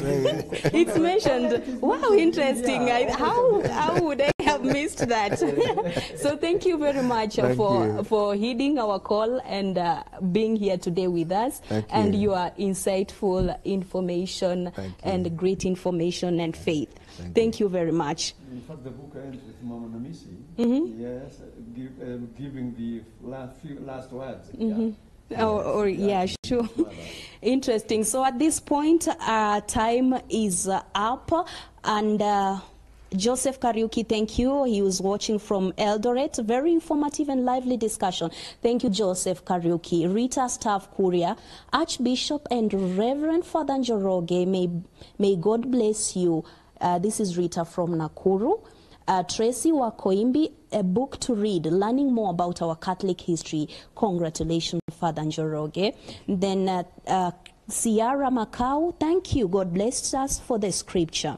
[SPEAKER 2] it's mentioned. Wow, interesting. I, how, how would I have missed that? so thank you very much uh,
[SPEAKER 5] Thank
[SPEAKER 2] for,
[SPEAKER 5] you.
[SPEAKER 2] for heeding our call and uh, being here today with us
[SPEAKER 5] Thank
[SPEAKER 2] and
[SPEAKER 5] you.
[SPEAKER 2] your insightful information
[SPEAKER 5] Thank you.
[SPEAKER 2] and great information and faith. Thank, you. very much.
[SPEAKER 13] In fact, the book ends with Mama Namisi.
[SPEAKER 2] Mhm.
[SPEAKER 13] Yes, uh, give, uh, giving the last few last words.
[SPEAKER 2] Mhm. Or, or yeah, sure. Interesting. So at this point, uh, time is uh, up, and uh, Joseph Kariuki, thank you. He was watching from Eldoret. Very informative and lively discussion. Thank you, Joseph Kariuki. Rita Staff Courier, Archbishop and Reverend Father Njoroge, may, may God bless you. Uh, this is Rita from Nakuru. Uh, Tracy Wakoimbi, a book to read, learning more about our Catholic history. Congratulations, Father Njoroge. Then uh, uh, Ciara Macau, thank you. God bless us for the scripture.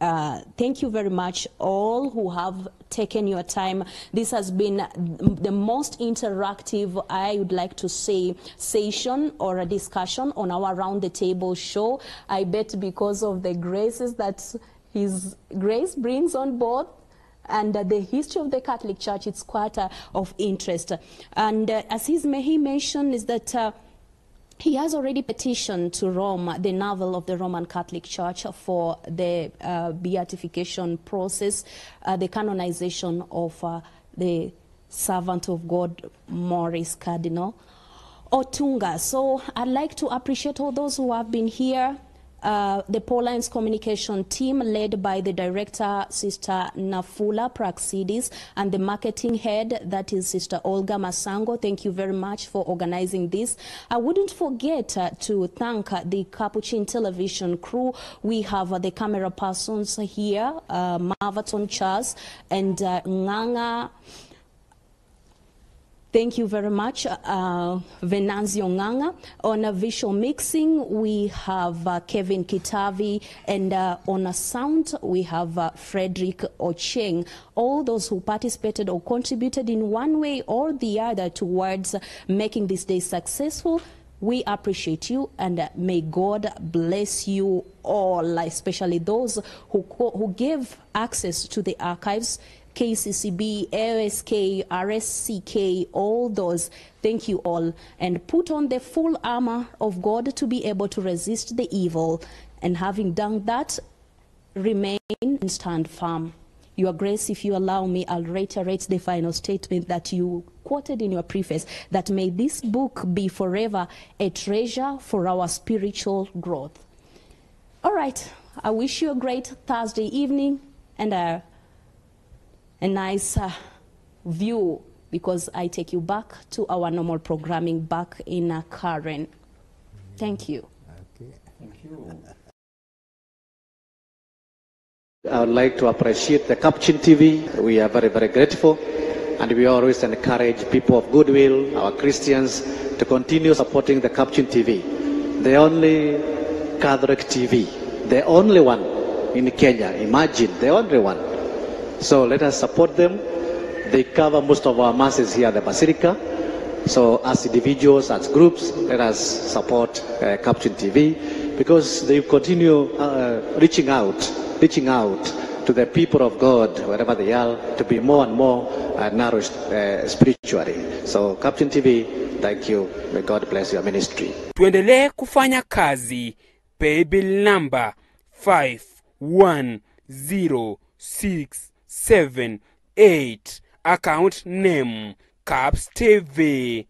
[SPEAKER 2] Uh, thank you very much, all who have taken your time. This has been the most interactive, I would like to say, session or a discussion on our Round the Table show. I bet because of the graces that His Grace brings on board and uh, the history of the Catholic Church, it's quite uh, of interest. And uh, as his, he mentioned, is that he has already petitioned to Rome, the novel of the Roman Catholic Church, for the uh, beatification process, uh, the canonization of uh, the servant of God, Maurice Cardinal Otunga. So I'd like to appreciate all those who have been here. Uh, the Paulines communication team led by the director, Sister Nafula Praxidis, and the marketing head, that is Sister Olga Masango. Thank you very much for organizing this. I wouldn't forget uh, to thank uh, the Capuchin television crew. We have uh, the camera persons here, uh, Marvaton Charles and uh, Nganga. Thank you very much, uh, Venanzio Nganga. On a visual mixing, we have uh, Kevin Kitavi, and uh, on a sound, we have uh, Frederick Ocheng. All those who participated or contributed in one way or the other towards making this day successful. We appreciate you and uh, may God bless you all, especially those who, who gave access to the archives. KCCB, ASK, RSCK, all those. Thank you all. And put on the full armor of God to be able to resist the evil. And having done that, remain and stand firm. Your Grace, if you allow me, I'll reiterate the final statement that you quoted in your preface that may this book be forever a treasure for our spiritual growth. All right, I wish you a great Thursday evening and a, a nice uh, view because I take you back to our normal programming back in uh, Karen. Thank you.
[SPEAKER 5] Okay.
[SPEAKER 13] Thank you.
[SPEAKER 15] I would like to appreciate the Capuchin TV. We are very, very grateful. And we always encourage people of goodwill, our Christians, to continue supporting the Capuchin TV. The only Catholic TV, the only one in Kenya. Imagine, the only one. So let us support them. They cover most of our masses here at the Basilica. So as individuals, as groups, let us support uh, Captain TV because they continue uh, reaching out, reaching out to the people of God, wherever they are, to be more and more uh, nourished uh, spiritually. So Captain TV, thank you. May God bless your ministry.
[SPEAKER 16] tuendelee kufanya kazi Pay bill number 510678 account name caps tv